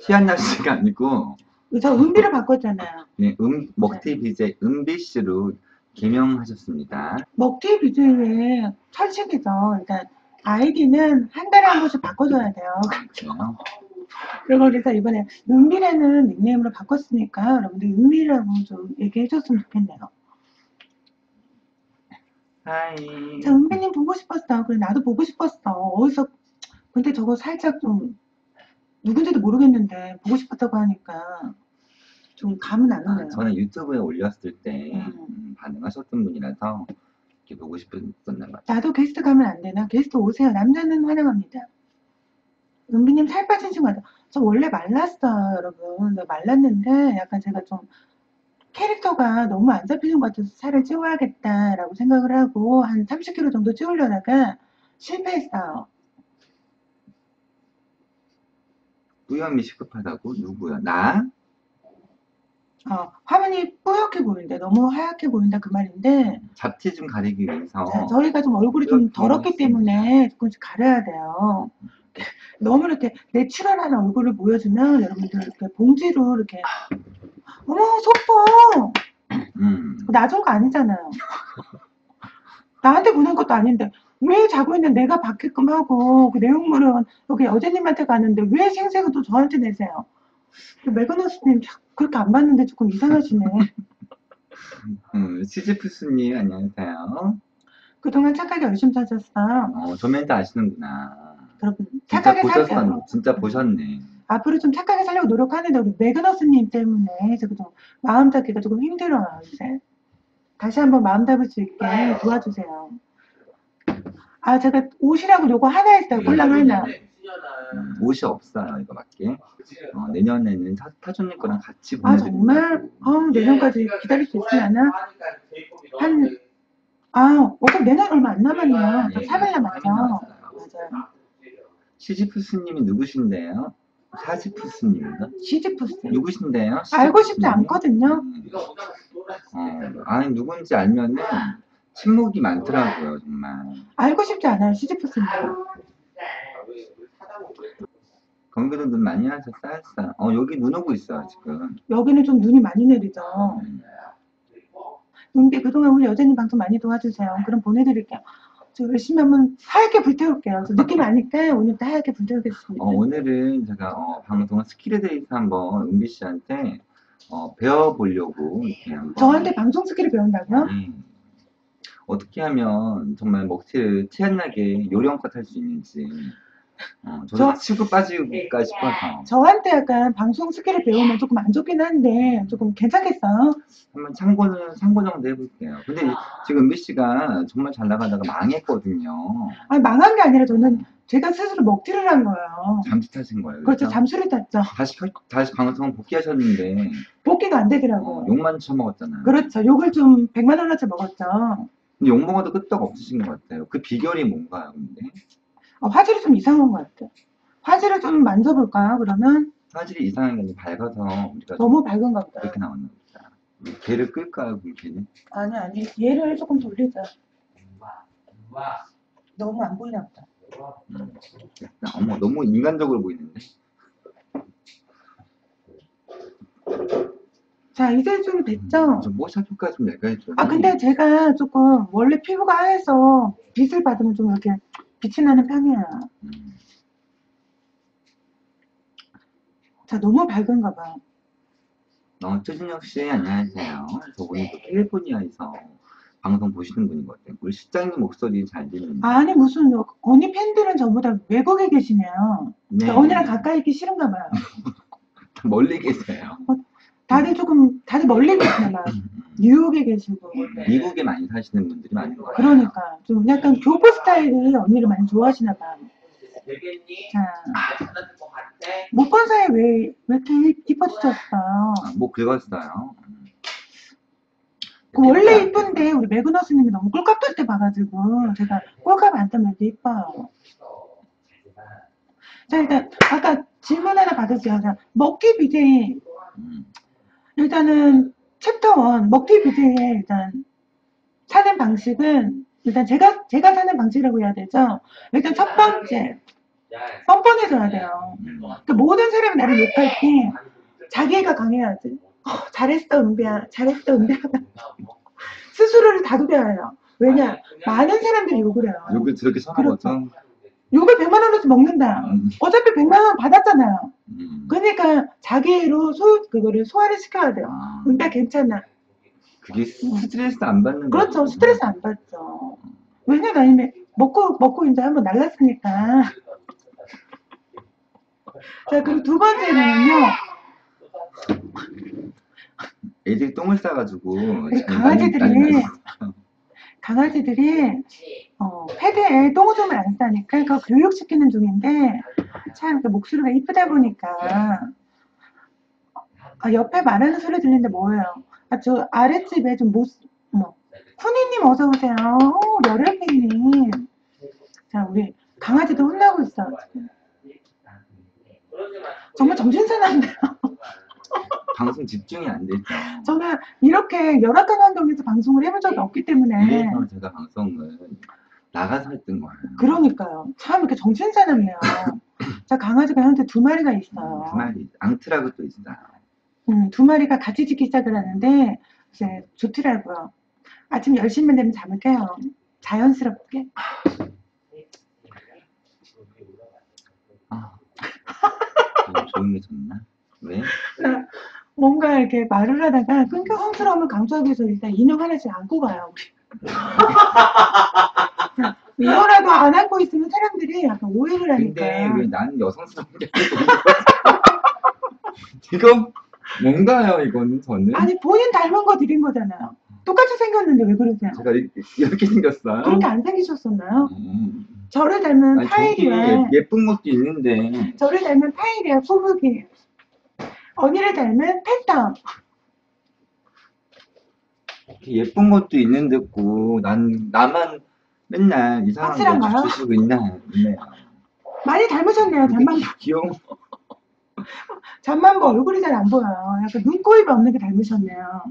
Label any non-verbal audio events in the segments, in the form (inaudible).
시안나 씨가 아니고 저 은비를 바꿨잖아요. 네, 음, 먹튀 BJ 은비 씨로 개명하셨습니다. 먹튀 BJ의 철칙이죠. 일단 아이디는 한 달에 한 번씩 바꿔줘야 돼요. 그렇죠. 그리고 그래서 이번에 은비라는 닉네임으로 바꿨으니까 여러분들 은비라고 좀 얘기해줬으면 좋겠네요. 하이. 자, 은비님 보고 싶었어. 그래, 나도 보고 싶었어. 어디서, 근데 저거 살짝 좀, 누군지도 모르겠는데, 보고 싶었다고 하니까, 좀 감은 안 아, 오네요. 저는 유튜브에 올렸을 때 음. 음, 반응하셨던 분이라서 이렇게 보고 싶었나 봐요. 나도 게스트 가면 안 되나? 게스트 오세요. 남자는 환영합니다. 은비님 살 빠진 친구 같아. 저 원래 말랐어요, 여러분. 네, 말랐는데, 약간 제가 좀, 캐릭터가 너무 안 잡히는 것 같아서 살을 찌워야겠다라고 생각을 하고, 한 30kg 정도 찌우려다가 실패했어요. 뿌염이 시급하다고? 누구야? 나? 어, 화면이 뿌옇게 보인다. 너무 하얗게 보인다. 그 말인데, 잡티 좀 가리기 위해서 자, 저희가 좀 얼굴이 좀 더럽기. 때문에 조금씩 가려야 돼요. 너무 이렇게 내추럴한 얼굴을 보여주면 여러분들 이렇게 봉지로 이렇게 어머 속보 음, 나준 거 아니잖아요. 나한테 보낸 것도 아닌데 왜 자고 있는 내가 받게끔 하고 그 내용물은 여기 여자님한테 가는데 왜 생색을 또 저한테 내세요? 매그너스님 그렇게 안 봤는데 조금 이상하시네. 음, 시지프스님 안녕하세요. 그동안 착하게 열심히 찾았어요. 어, 저 멘트 아시는구나. 여러분 착하게. 보셨었, 진짜 보셨네. 앞으로 좀 착하게 살려고 노력하는데 우리 매그너스님 때문에 제가 좀 마음 잡기가 조금 힘들어요 이제 다시 한번 마음 잡을 수 있게 도와주세요 아 제가 옷이라고 요거 하나 했어요 꼴랑 하나 음, 옷이 없어요 이거 밖에. 어, 내년에는 타, 타조님 거랑 같이 아. 정말 어 내년까지 기다릴 수 있으려나 한- 아 어, 그럼 내년 얼마 안 남았네요 예, 3일 남았죠. 맞아요 시지프스님이 누구신데요? 사지프스님인가? 시지프스 누구신데요? 알고 싶지? 않거든요 음, 어, 아니 누군지 알면은 침묵이 많더라고요 정말. 알고 싶지 않아요 시지프스님 경기도 눈 많이 와서 쌓였어요. 어 여기 눈 오고 있어요 지금. 여기는 좀 눈이 많이 내리죠 음, 은비 그동안 우리 여자님 방송 많이 도와주세요. 그럼 보내드릴게요. 저 열심히 한번 하얗게 불태울게요. 저 느낌 아니까 오늘 또 하얗게 불태우겠습니다. 어, 오늘은 제가 어, 방송 skill에 대해서 한번 은비 씨한테 어, 배워보려고 이렇게 한번. 저한테 방송 skill을 배운다고요? 음, 어떻게 하면 정말 먹튀를 티안나게 요령껏 할 수 있는지. 어, 저도 저- 치고 빠질까 싶어서 저한테 약간 방송 skill을 배우면 조금 안 좋긴 한데 조금 괜찮겠어요? 한번 참고는 참고 정도 해볼게요. 근데 지금 은비 씨가 정말 잘 나가다가 망했거든요. 아니 망한 게 아니라 저는 제가 스스로 먹튀를 한 거예요. 잠짓하신 거예요. 그렇죠. 그래서 잠수를 탔죠. 다시 켜- 다시 방송 복귀하셨는데 복귀가 안 어, 되더라고요. 욕만 처먹었잖아요. 그렇죠. 욕을 좀 100만 원어치 먹었죠. 근데 욕 먹어도 끄떡 없으신 것 같아요. 그 비결이 뭔가요, 근데? 어, 화질이 좀 이상한 것 같아요. 화질을 좀 만져볼까요? 그러면 화질이 이상한 게 아니라 밝아서 우리가 너무 밝은가 보다. 그렇게 나왔나 보다. 걔를 끌까요, 걔는? 아니 아니 얘를 조금 돌리자. 너무 안 보이나 보다. 음. 어머, 너무 인간적으로 보이는데? 자 이제 좀 됐죠? 좀 뽀샤표가 좀 내가 해줘. 아 근데 제가 조금 원래 피부가 하얘서 빛을 받으면 좀 이렇게 빛이 나는 편이에요. 음. 자 너무 밝은가 봐. 어, 최진혁 씨, 안녕하세요. 저분이 또 캘리포니아에서 방송 보시는 분인 것 같아요. 우리 실장님 목소리 잘 들리는데. 아니 무슨 요- 언니 팬들은 전부 다 외국에 계시네요. 네. 언니랑 가까이 있기 싫은가 봐요. (laughs) 멀리 계세요. 다들 조금 다들 멀리 계시나 봐요. 뉴욕에 계시고. 미국에 많이 사시는 분들이 많은 것 같아요. 그러니까 좀 약간 교포 스타일이 언니를 많이 좋아하시나 봐요. 자, 못 본 사이에 왜, 왜 이렇게 이뻐지셨어요? 아, 목 긁었어요. 음. 그 원래 이쁜데 우리 매그너스님이 너무 꼴값 돌때 봐가지고 제가 꼴값 안 따면 이렇게 이뻐요. 자 일단 아까 질문 하나 받을게요. 자, 먹튀 BJ 음. 일단은 챕터 1 먹튀 BJ의 일단 사는 방식은 일단 제가 제가 사는 방식이라고 해야 되죠. 일단 첫 번째 뻔뻔해져야 돼요. 음. 그러니까 모든 사람이 나를 욕할 때 자기가 강해야지. 어, 잘했어 은비야, 잘했어 은비야. (laughs) 스스로를 다독여야 해요. 왜냐? 많은 사람들이 욕을 해요. 욕을 저렇게 쳐나거든. 욕을 100만 원어치 먹는다. 음. 어차피 100만 원 받았잖아요. 음. 그러니까 자기로 소, 그거를 소화를 시켜야 돼요. 아, 은비야 괜찮아. 그게 스트레스 안 받는 그렇죠. 거지. 스트레스 안 받죠. 왜냐? 나 이미 먹고, 먹고 이제 한번 날랐으니까. (laughs) 자, 그리고 두 번째는요. 애들이 똥을 싸가지고 강아지들이. 강아지들이 어, 패드에 똥오줌을 안 싸니까 그거 교육시키는 중인데 참그 목소리가 이쁘다 보니까 아, 옆에 말하는 소리 들리는데 뭐예요? 아, 저 아랫집에 좀 못, 뭐, 쿠니님 어서 오세요. 오, 열혈팬님. 자, 우리 강아지도 혼나고 있어. 지금. 정말 정신사납네요. 방송 집중이 안 되죠. 저는 이렇게 열악한 환경에서 방송을 해본 적이 없기 때문에 그래서 제가 방송을 나가서 했던 거예요. 그러니까요. 참 이렇게 정신 사납네요. (clears throat) 자, 강아지가 현재 두 마리가 있어요. 두 마리 앙트라고 또 있어요. 음, 두 마리가 같이 짖기 시작을 하는데 이제 좋더라고요. 아침 10시만 되면 잠을 깨요. 자연스럽게. 아, (laughs) 좀 좋은 게 좋나? 왜? 뭔가 이렇게 말을 하다가 끊겨 성스러움을 강조하기 위해서 일단 인형 하나씩 안고 가요. (laughs) 이거라도 안 안고 있으면 사람들이 약간 오해를 하니까. 근데 왜 나는 여성스러운 게 이거 뭔가요 이거는 저는? 아니 본인 닮은 거 드린 거잖아요. 똑같이 생겼는데 왜 그러세요? 제가 이- 이렇게 생겼어요. 그렇게 안 생기셨었나요? 음. 저를 닮은 파일이야. 예쁜 것도 있는데 저를 닮은 파일이야, 꼬부기. 언니를 닮은 팬텀. 이렇게 예쁜 것도 있는데 고난 나만 맨날 이상한 확실한가요? 거 주시고 있나 있네요. 많이 닮으셨네요, 잠만, 귀여운 (laughs) 잠만 보 얼굴이 잘 안 보여요. 약간 눈 코 입이 없는 게 닮으셨네요.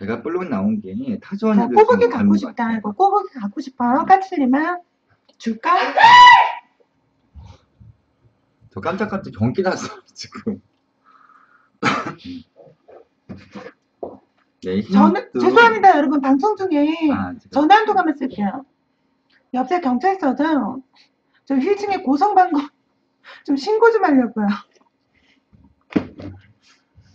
제가 볼록 나온 게 자, 타조 언니들 꼬부기 갖고 싶다. 이거 꼬부기 갖고 싶어요? 까칠리만? 줄까? 저 깜짝깜짝 경기 났어 (laughs) 지금. 네, 저는, 죄송합니다, 여러분. 방송 중에 아, 전화 한 통화만 쓸게요. 옆에 경찰서죠? 저 1층에 고성방금 (laughs) 좀 신고 좀 하려고요.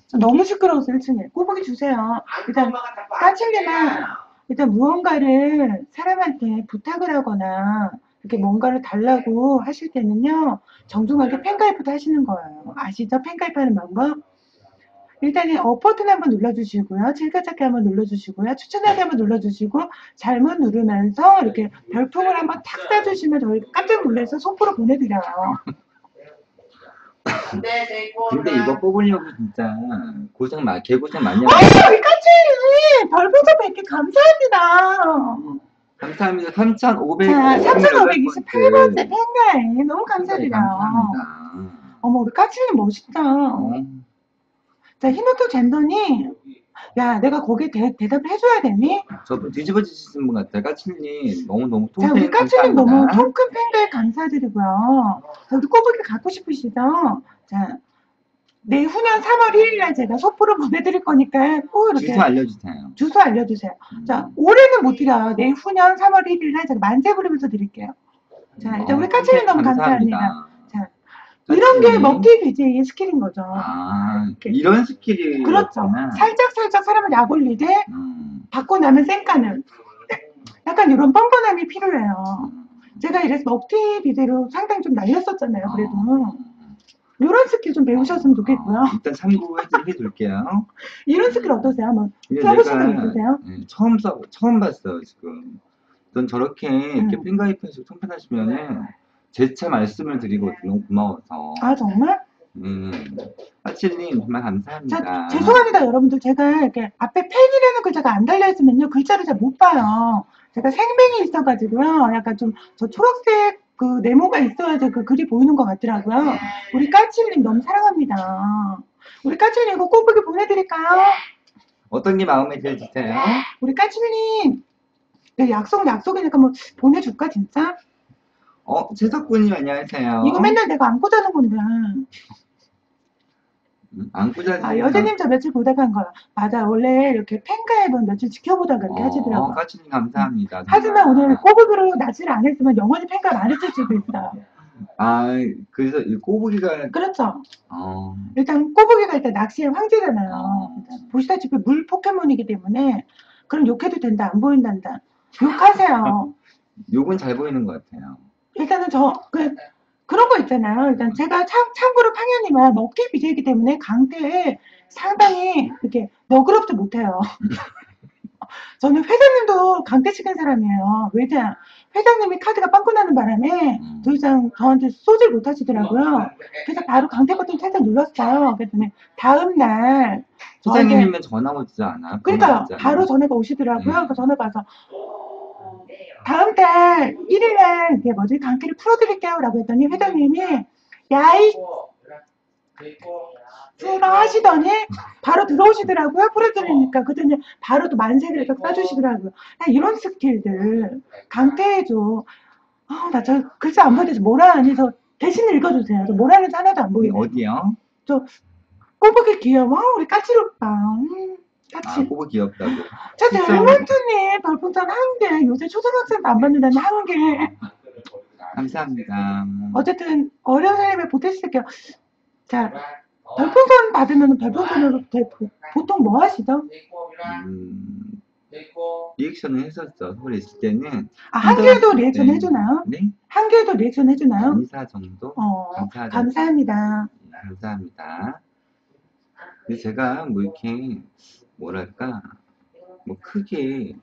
저 너무 시끄러워서 1층에. 꼬부기 주세요. 일단 까칠리만 일단 무언가를 사람한테 부탁을 하거나 이렇게 뭔가를 달라고 하실 때는요 정중하게 팬가입부터 하시는 거예요. 아시죠? 팬가입 하는 방법? 일단은 어 버튼 한번 눌러주시고요. 즐겨찾기 한번 눌러주시고요. 추천하기 한번 눌러주시고 잘못 누르면서 이렇게 별풍을 한번 탁 쏴주시면 저희 깜짝 놀라서 속보로 보내드려요. (laughs) 근데 이거 뽑으려고 진짜 고생 많, 개고생 많이 하고. 아유 까칠리 별풍선 100개 감사합니다 감사합니다. 3,500. 자, 3528번째 팬가에 너무 감사드려요. 감사합니다. 어머, 우리 까칠님 멋있다. 어, 자, 히노토 젠더니, 야, 내가 거기에 대, 대답을 해줘야 되니? 저분 뒤집어지신 분 같아요. 까칠님 너무너무 자, 통쾌 우리 까칠님 너무. 통큰 팬가에 감사드리고요. 자, 우리 꼬부기 갖고 싶으시죠? 자, 내후년 3월 1일 날 제가 소포로 보내드릴 거니까 꼭 이렇게 주소 알려주세요. 주소 알려주세요. 음. 자, 올해는 못 드려요. 내후년 3월 1일 날 제가 만세 부르면서 드릴게요. 자, 일단 우리 어, 까칠님 너무 감사합니다. 감사합니다. 자, 이런 게. 먹튀 BJ의 스킬인 거죠. 아, 이렇게. 이런 skill이 그렇죠. 살짝 살짝 사람을 약 올리되 음, 받고 나면 쌩까는 약간 이런 뻔뻔함이 필요해요. 제가 이래서 먹튀 BJ로 상당히 좀 날렸었잖아요. 그래도 이런 스킬 좀 배우셨으면 좋겠고요. 어, 일단 참고해드릴게요. (laughs) 이런 스킬 어떠세요? 한번 적 내가, 있으세요? 예, 처음 써 처음 봤어요 지금. 전 저렇게 이렇게 음. 팬가입해서 통편하시면은 제차 말씀을 드리거든요. 고마워서. 아 정말? 음, 까칠님 정말 감사합니다. 자, 죄송합니다, 여러분들. 제가 이렇게 앞에 팬이라는 글자가 안 달려있으면요, 글자를 잘 못 봐요. 제가 생맹이 있어가지고요, 약간 좀, 저 초록색 그 네모가 있어야지 그 글이 보이는 것 같더라고요. 우리 까칠님 너무 사랑합니다. 우리 까칠님 이거 꼬부기 보내드릴까요? 어떤 게 마음에 제일 드세요? 우리 까칠님, 근데 약속 약속이니까 뭐 보내줄까 진짜? 어, 최석구님 안녕하세요. 이거 맨날 내가 안고 자는 건데. 음, 안고 자는 아 여자님 저 며칠 보다가 한 거야. 맞아 원래 이렇게 팬가입은 며칠 지켜보다가 이렇게 하시더라고요. 어, 까치님 감사합니다. 하지만 정말. 오늘 꼬북으로 낯을 안 했으면 영원히 팬가입 안 했을 수도 있어요. 아, 그래서 이 꼬부기가 그렇죠. 어, 일단 꼬부기가 일단 낚시의 황제잖아요. 어. 일단 보시다시피 물 포켓몬이기 때문에 그럼 욕해도 된다 안 보인단다. 욕하세요. (laughs) 욕은 잘 보이는 것 같아요. 일단은 저, 그, 그런 거 있잖아요. 일단 제가 참, 참고로 팡현님은 먹기 BJ이기 때문에 강태에 상당히 이렇게 너그럽지 못해요. (laughs) 저는 회장님도 강태 치는 사람이에요. 왜냐? 회장님이 카드가 빵꾸 나는 바람에 음. 더 이상 저한테 쏘질 못하시더라고요. 그래서 바로 강태 버튼 살짝 눌렀어요. 그랬더니 다음날 저에게 소장님이면 전화 오지 않아? 그러니까 바로? 전화가 오시더라고요. 음. 그 전화 받아서 다음 달 1일날 이게 뭐지 강의를 풀어드릴게요 라고 했더니 회장님이 야이 풀어 하시더니 바로 들어오시더라고요. 풀어드리니까 그랬더니 바로 또 만세를 또 써주시더라고요. 나 이런 스킬들 강퇴해줘. 아, 나 저 글쎄 안 보여서 뭐라 하니 저 대신 읽어주세요. 저 뭐라 하는지 하나도 안 보이네. 어디요? 꼬북이 귀여워. 우리 까칠 오빠. 음, 아. 꼬부 귀엽다고. 저. 레몬트님 별풍선 한 개. 요새 초등학생도 안 받는다는 한 개. 감사합니다. 어쨌든 어려운 삶에 보태실게요. 자, 별풍선 받으면 별풍선으로 대- 보- 보통 뭐 하시죠? 음, 리액션을 했었죠. 서울에 있을 때는. 아, 한 개도 네. 리액션 해주나요? 네? 한 개도 리액션 해주나요? 인사 정도? 어, 감사하다. 감사합니다. 네, 감사합니다. 근데 제가 뭐 이렇게, 뭐랄까, 뭐 크게.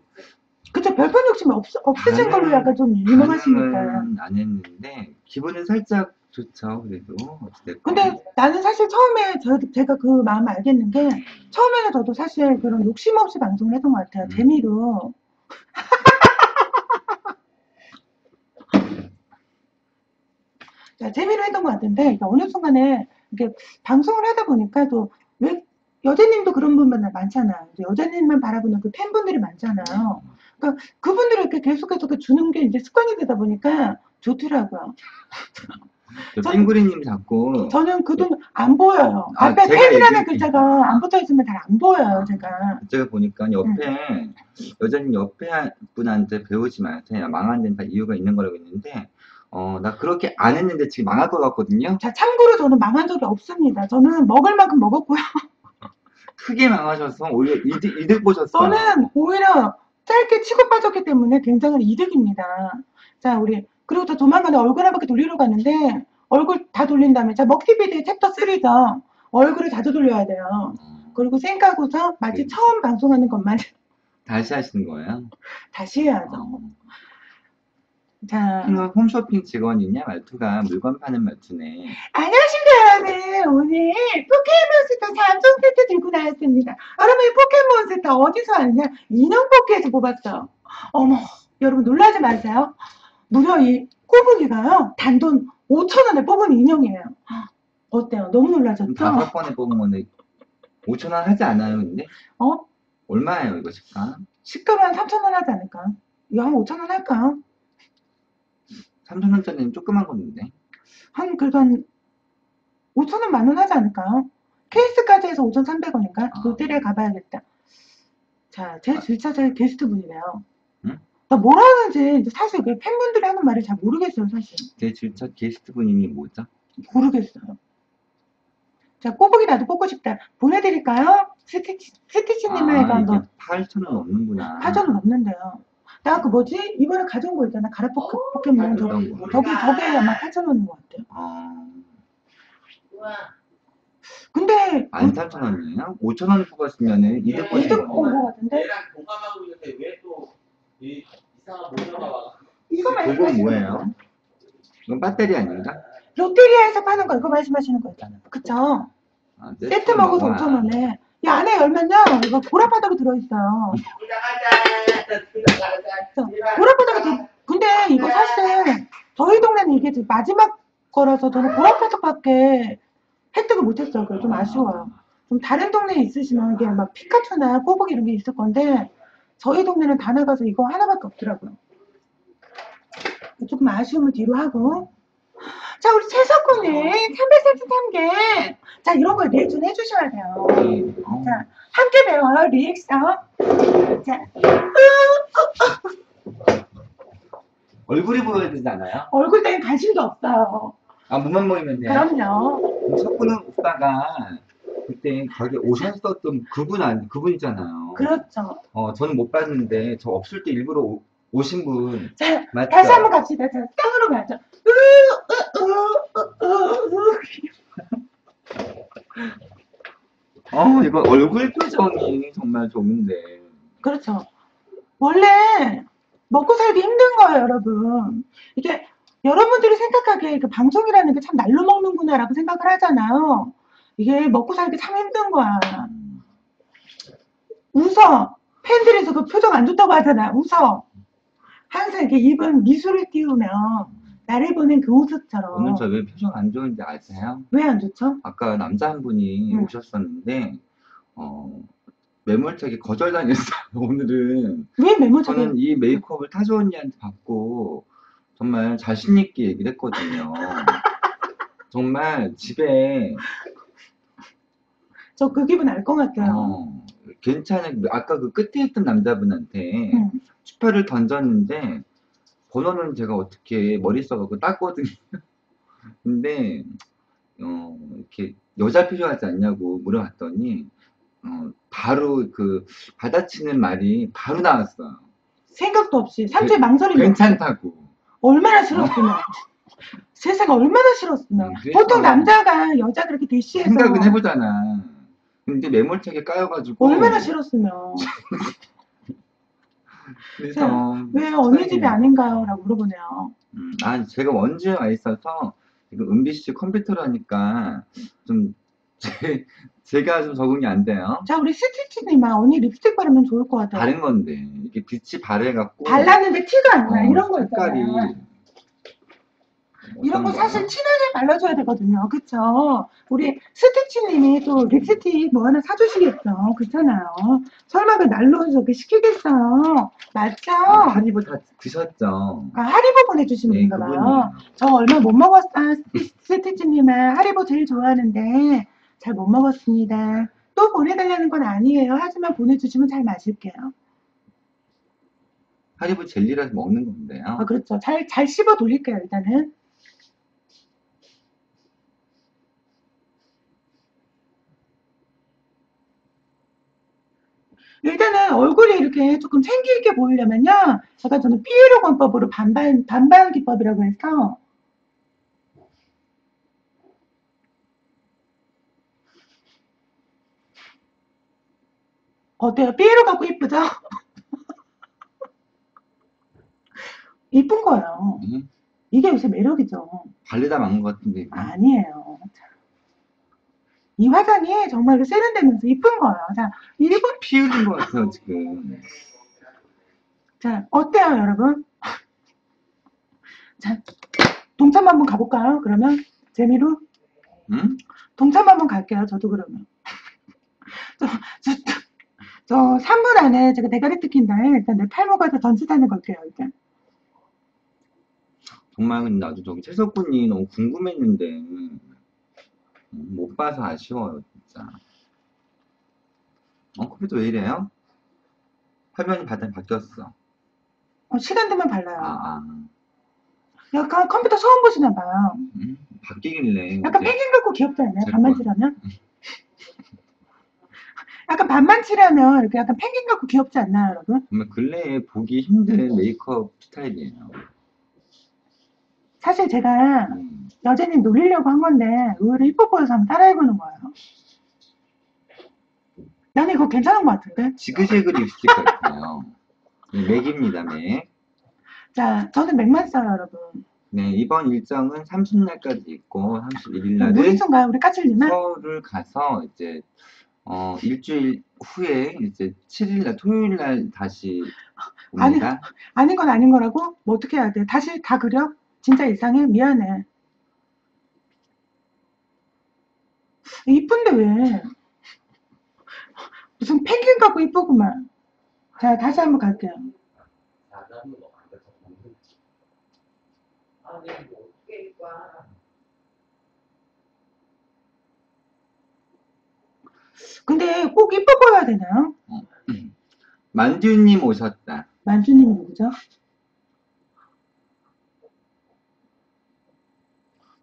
그쵸, 별풍 욕심 없, 없으신 걸로 약간 좀 유명하시니까. 안 했는데, 기분은 살짝 좋죠. 그래도. 어찌됐건. 근데 나는 사실 처음에 저, 제가 그 마음 알겠는 게 처음에는 저도 사실 그런 욕심 없이 방송을 했던 것 같아요. 음. 재미로. (laughs) 자, 재미로 했던 것 같은데 그러니까 어느 순간에 이렇게 방송을 하다 보니까 또왜 여자님도 그런 분들 많잖아요. 여자님만 바라보는 그 팬분들이 많잖아요. 그러니까 그분들을 이렇게 계속해서 주는 게 이제 습관이 되다 보니까 좋더라고요. 저 저는- 빙구리님 자꾸. 저는 그 돈 안 보여요. 아, 앞에 팬이라는 글자가 안 붙어 있으면 잘 안 보여요, 제가. 제가 보니까 옆에 여자님 옆에 분한테 배우지 마세요. 망한 데는 다 이유가 있는 거라고 했는데 어 나 그렇게 안 했는데 지금 망할 것 같거든요. 자, 참고로 저는 망한 적이 없습니다. 저는 먹을 만큼 먹었고요. 크게 망하셔서 오히려 이득 이득 보셨어요. 저는 오히려 짧게 치고 빠졌기 때문에 굉장히 이득입니다. 자, 우리 그리고 또 조만간에 얼굴 한 바퀴 돌리러 가는데 얼굴 다 돌린 다음에 자, 먹튀 BJ chapter 3죠. 얼굴을 자주 돌려야 돼요. 어, 그리고 생각하고서 마치 네. 처음 방송하는 것만 다시 하시는 거예요. (laughs) 다시 해야죠. 어. 자, 홈- 홈쇼핑 직원이냐 말투가 물건 파는 말투네. 안녕하십니까, 여러분. 오늘 포켓몬스터 3종 세트 들고 나왔습니다. 여러분, 이 포켓몬스터 어디서 왔냐? 인형 포켓에서 뽑았어요. 어머, 여러분 놀라지 마세요. 무려 이 꼬부기가요, 단돈 5천원에 뽑은 인형이에요. 어때요? 너무 놀라셨죠? 다섯 번에 뽑으면 5천 원 하지 않아요, 근데? 어? 얼마예요 이거? 시가로 한 3천원 하지 않을까? 이거 한 5천원 할까? 3천 원짜리는 조그만 건데. 한, 그래도 한 5천원 만원 하지 않을까요? 케이스까지 해서 5,300원인가? 아. 롯데리아 가봐야겠다. 자, 제 진짜 제 게스트 분이래요. 응? 나 뭐라 하는지 이제 사실 그 팬분들이 하는 말을 잘 모르겠어요, 사실. 제 질첫 게스트 분이 뭐죠? 모르겠어요. 자, 꼬부기 나도 뽑고 싶다. 보내드릴까요? 스티치, 스티치님을 해서 아, 한번. 이게 8천 원 넘는구나. 8천원 넘는데요. 나 그 뭐지? 이번에 가져온 거 있잖아. 가라포크 포켓몬. 저기, 어떤 거? 저기, 저게 아마 8천원인 것 같아요. 어, 근데, 안 3천 원이에요? 5천 원 뽑았으면은 이득 보신 이득 거네. 본것 같은데? 얘랑 동감하고 있는데 왜또 이상한 모자가 와? 이거 그건 말씀하시는 뭐예요? 이건 배터리 아닌가? 롯데리아에서 파는 거 이거 말씀하시는 거 있잖아요. 그쵸? 아, 세트 먹어서 먹어야. 5,000원에. 이 안에 열면요, 이거 보라바닥이 들어있어요. 보라바닥이 들 근데 이거 사실, 저희 동네는 이게 마지막 거라서 저는 보라바닥밖에 획득을 못했어요. 그래서 좀 아쉬워요. 좀 다른 동네에 있으시면 이게 막 피카츄나 꼬북이 이런 게 있을 건데, 저희 동네는 다 나가서 이거 하나밖에 없더라고요. 조금 아쉬움을 뒤로 하고. 자, 우리 최석훈님, 333개. 자, 이런 걸 내준 해 주셔야 돼요. 네. 어, 자, 함께 배워요, 리액션. 자, 얼굴이 보여야 되지 않아요? 얼굴 때는 관심도 없어요. 아, 몸만 보이면 돼요? 그럼요. 석구는 오빠가 그때 거기 오셨었던 그분 아니, 그분이잖아요. 그렇죠. 어, 저는 못 봤는데, 저 없을 때 일부러 오, 오신 분. 자, 맞죠? 다시 한번 갑시다. 자, 땅으로 가죠. 으, 으, 으. 어, 이거 얼굴 표정이 정말 좋은데. 그렇죠. 원래 먹고 살기 힘든 거예요, 여러분. 이게 여러분들이 생각하기에 그 방송이라는 게 참 날로 먹는구나라고 생각을 하잖아요. 이게 먹고 살기 참 힘든 거야. 웃어. 팬들에서 그 표정 안 좋다고 하잖아. 웃어. 항상 이렇게 입은 미소를 띄우면 나를 보는 그 오늘 모습처럼. 저왜 표정 안 좋은지 아세요? 왜 안 좋죠? 아까 남자 한 분이 응. 오셨었는데, 어, 매몰차게 거절당했어요. (laughs) 오늘은. 왜 메모장에 저는 이 메이크업을 타조 언니한테 받고 정말 자신 있게 얘기를 했거든요. (laughs) 정말 집에, 저 그 기분 알 것 같아요. 어, 괜찮은, 아까 그 끝에 있던 남자분한테 응. 추표를 던졌는데, 번호는 제가 어떻게 머리 써갖고 땄거든요. (laughs) 근데, 어, 이렇게 여자 필요하지 않냐고 물어봤더니, 어, 바로 그 받아치는 말이 바로 나왔어요. 생각도 없이 삼초의 망설임이 없이. 괜찮다고. 얼마나 싫었으면. (laughs) 세상 얼마나 싫었으면. 음, 보통 남자가 여자 그렇게 대시해서 생각은 해보잖아. 근데 매몰차게 까여가지고. 얼마나 싫었으면. (laughs) 그래서. 왜 언니 집이 아닌가요? 라고 물어보네요. 음, 아, 제가 원주에 와 있어서 지금 은비 씨 컴퓨터로 하니까 좀 제, 제가 좀 적응이 안 돼요. 자, 우리 스티치님아, 언니 립스틱 바르면 좋을 것 같아요. 다른 건데 이게 빛이 바래갖고 발랐는데 티가 안 나. 어, 이런 거 색깔이 있잖아요. 이런 거 사실? 진하게 발라줘야 되거든요. 그쵸? 우리 스티치님이 또 립스틱 뭐 하나 사주시겠죠? 그렇잖아요. 설마 그 날로 저기 시키겠어요? 맞죠? 아, 하리보 다 드셨죠? 아, 하리보 보내주신 네, 그분이에요. 봐요. 저 얼마 못 먹었어. 아, 스티치님은 하리보 제일 좋아하는데 잘 못 먹었습니다. 또 보내달라는 건 아니에요. 하지만 보내주시면 잘 마실게요. 하리보 젤리라서 먹는 건데요. 아, 그렇죠. 잘, 잘 씹어 돌릴게요, 일단은. 일단은 얼굴이 이렇게 조금 생기 있게 보이려면요. 제가 저는 피에로 권법으로 반반, 반반 기법이라고 해서 어때요? 삐에로 갖고 이쁘죠? (laughs) 이쁜 거예요. 음, 이게 요새 매력이죠. 바르다 만것 같은데. 아니에요. 자, 이 화장이 정말로 세련되면서 이쁜 거예요. 자, 일본, 피 흘린 것 같아요, 지금. 자, 어때요, 여러분? 자, 동참 한번 가볼까요? 그러면? 재미로? 응? 동참 한번 갈게요, 저도 그러면. 저, 저, 저 3분 안에 제가 대가리 뜯긴 다음에 일단 내 팔목에서 전치단을 걸게요, 일단. 정말 나도 저기 채석군이 너무 궁금했는데 음, 못 봐서 아쉬워요 진짜 어 컴퓨터 왜 이래요? 화면이 바닥 바뀌었어 어, 시간 되면 발라요. 아, 아. 약간 컴퓨터 처음 보시나 봐요. 음, 바뀌길래 약간 이제 펭귄 같고 귀엽지 않나요? 제 반만 거. 칠하면? (laughs) 약간 반만 칠하면 이렇게 약간 펭귄 같고 귀엽지 않나요, 여러분? 정말 근래에 보기 힘든 메이크업 스타일이에요 사실 제가 음, 여자님 놀리려고 한 건데 의외로 이뻐 보여서 한번 따라해보는 거예요. 나는 이거 괜찮은 것 같은데? 지그재그 립스틱 같아요 네, 맥입니다 맥 자, 저는 맥만 써요, 여러분. 네, 이번 일정은 30날까지 있고 31일 뭐 날은 무리수인가요, 우리 까칠님은? 서울을 가서 이제 어 일주일 후에 이제 7일 날 토요일 날 다시 아니, 옵니다. 아닌 건 아닌 거라고? 뭐 어떻게 해야 돼? 다시 다 그려? 진짜 이상해? 미안해. 이쁜데 왜? 무슨 펭귄 같고 이쁘구만. 자, 다시 한번 갈게요. 근데 꼭 이뻐 보여야 되나요? 만두님 오셨다. 만주님이 누구죠?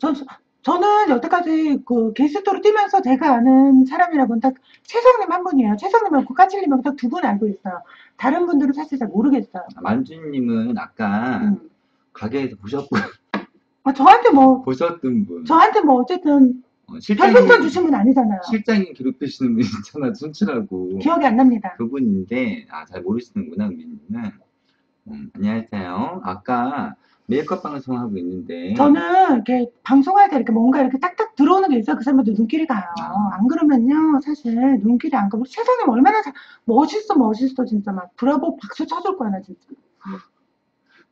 전, 저는 여태까지 그 게스트로 뛰면서 제가 아는 사람이라고는 딱 최성님 한 분이에요. 최성님하고 까칠님하고 딱 두 분 알고 있어요. 다른 분들은 사실 잘 모르겠어요. 만두님은 아까 음. 가게에서 보셨고 아, 저한테 뭐, 보셨던 분. 저한테 뭐 어쨌든 어, 실장님 별풍선 주신 분 아니잖아요. 실장님 괴롭히시는 분 있잖아 순출하고 기억이 안 납니다. 그분인데 아 잘 모르시는구나 민님은. 음, 안녕하세요. 아까 메이크업 방송하고 있는데 저는 이렇게 방송할 때 이렇게 뭔가 이렇게 딱딱 들어오는 게 있어요. 그 사람한테 눈길이 가요. 안 그러면요, 사실 눈길이 안 가고 최성님 얼마나 잘- 멋있어, 멋있어, 진짜 막 브라보 박수 쳐줄 거야, 나 진짜.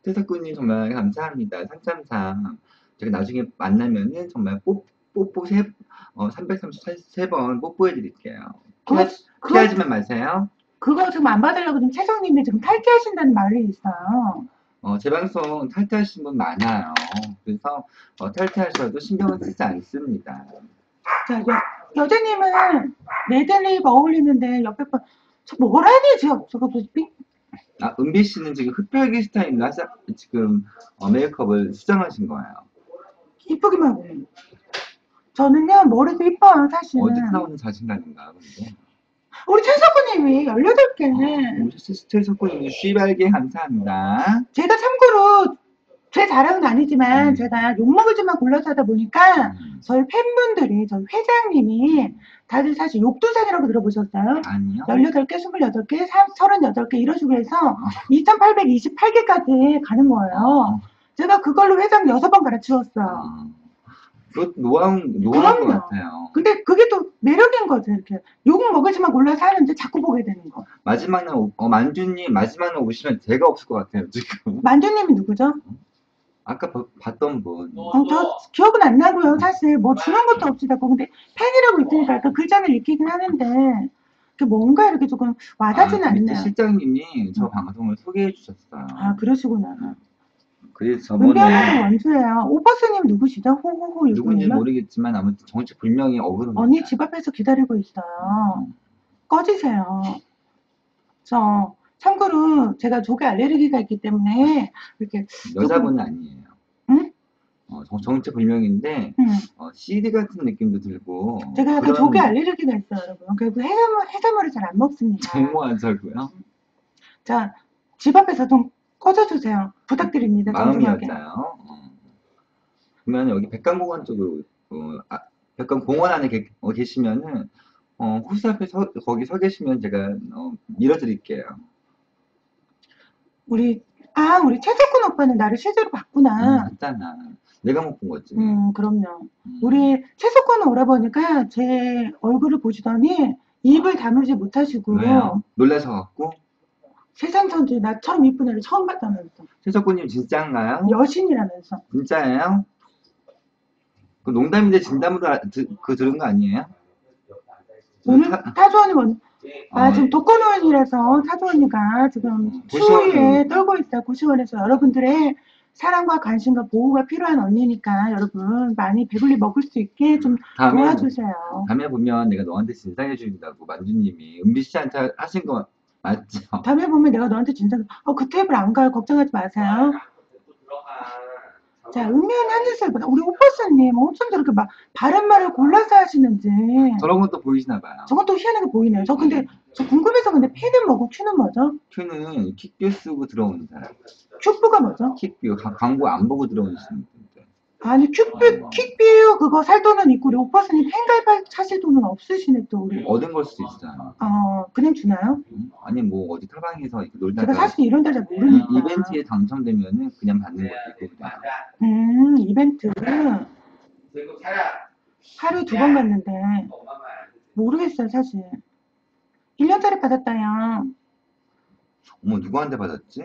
태사꾼님 정말 감사합니다. 333. 제가 나중에 만나면은 정말 뽀, 뽀뽀 세, 어, 333번 뽀뽀해 드릴게요. 그거, 피하지만 마세요. 그거 지금 안 받으려고 지금 최성님이 지금 탈퇴하신다는 말이 있어요. 어, 제 방송 탈퇴하신 분 많아요. 그래서 어, 탈퇴하셔도 신경을 쓰지 않습니다. 자, 여, 여자님은 레드립 어울리는데 옆에 분, 저 뭐라니, 저, 저거 뭐, 삐- 아, 은비 씨는 지금 흡혈귀 스타일로 하자, 지금 어, 메이크업을 수정하신 거예요. 이쁘기만 하고. 저는요, 머리도 이뻐요, 사실은. 어디서 나오는 자신감인가, 근데. 우리 최석구님이 18개. 어, 스테이서코님 쉬발게 감사합니다. 제가 참고로 제 자랑은 아니지만 음. 제가 욕먹을 줄만 골라서 하다 보니까 음, 저희 팬분들이 저희 회장님이 다들 사실 욕두산이라고 들어보셨어요? 아니요. 18개, 28개, 38개 이런 식으로 해서 어, 2828개까지 가는 거예요. 제가 그걸로 회장 6번 갈아치웠어요. 어, 그 노하우, 노하우 것. 같아요. 근데 그게 또 매력인 거죠. 이렇게 욕 먹을지만 골라서 하는데 자꾸 보게 되는 거. 마지막에, 오- 어, 만주님, 마지막에 오시면 제가 없을 것 같아요, 지금. (laughs) 만두님이 누구죠? 아까 봐- 봤던 분. 어, 저 기억은 안 나고요. 사실 뭐 주는 것도 없이 자꾸 근데 팬이라고 있으니까 약간 글자를 읽히긴 하는데 그 뭔가 이렇게 조금 와닿지는 아, 밑에 않네요. 실장님이 저 방송을 소개해 주셨어요. 아 그러시구나. 그래서 저번에 원주예요. 오버스님 누구시죠? 호호호 누군지 이분이요? 모르겠지만 아무튼 정치 불명이 억울합니다. 언니 집 앞에서 기다리고 있어요. 꺼지세요. 저 참고로 제가 조개 알레르기가 있기 때문에 이렇게 여자분은 아니에요. 응? 어, 정- 정치 불명인데 음, 어, CD 같은 느낌도 들고 제가 약간 그런 조개 알레르기가 있어요, 여러분. 그리고 해산물 해산물을 잘 안 먹습니다. 정모하자고요. 자, 집 앞에서 좀 꺼져주세요. 부탁드립니다. 마음이 정중하게. 여자요. 어. 그러면 여기 백강공원 쪽으로 어, 아, 백강공원 안에 계, 어, 계시면은 어, 호수 앞에 서, 거기 서 계시면 제가 어, 밀어드릴게요. 우리, 아, 우리 최석훈 오빠는 나를 실제로 봤구나. 음, 있잖아. 내가 못 본 거지. 음, 그럼요. 음. 우리 최석훈 오라버니까 제 얼굴을 보시더니 입을 다물지 못하시고 왜요? 놀라서 갖고 세상 천지 나처럼 이쁜 애를 처음 봤다면서 최석구님 진짜인가요? 여신이라면서 진짜예요? 그 농담인데 진담으로 아- 드- 그 들은 거 아니에요? 오늘 타- 타조언이 뭔, 아, 어, 지금 독거노인이라서 타조언니가 지금 고시원. 추위에 떨고 있다 고시원에서 여러분들의 사랑과 관심과 보호가 필요한 언니니까 여러분 많이 배불리 먹을 수 있게 좀 다음에 도와주세요. 다음에 보면 내가 너한테 진상해 준다고 만주님이 은비 씨한테 하신 거 맞죠? 다음에 보면 내가 너한테 진짜 어, 그 테이블 안 가요. 걱정하지 마세요. 또 들어가 자, 은면 한일설보다 우리 오빠스님 어쩜 저렇게 막 바른 말을 골라서 하시는지 저런 것도 보이시나 봐요. 저건 또 희한하게 보이네요. 저 근데 저 궁금해서 근데 P는 뭐고 Q는 뭐죠? Q는 퀵뷰 쓰고 들어오는 사람. 퀵뷰가 뭐죠? 퀵뷰 가- 광고 안 보고 들어오시는 분들. 아니 퀵뷰 퀵뷰 그거 살 돈은 있고 우리 오빠스님 팬가입 하실 돈은 없으시네 또 우리. 얻은 걸 수도 있어요. 어 그냥 주나요? 음? 아니 뭐 어디 타방에서 이렇게 제가 놀다가 사실 이런 데잘 이, 모르니까. 이벤트에 당첨되면은 그냥 받는 것도 있고 그냥. 음 이벤트 그리고 차야 하루 두번 갔는데 엄마만. 모르겠어요 사실. 1년짜리 받았다요. 어머 누구한테 받았지?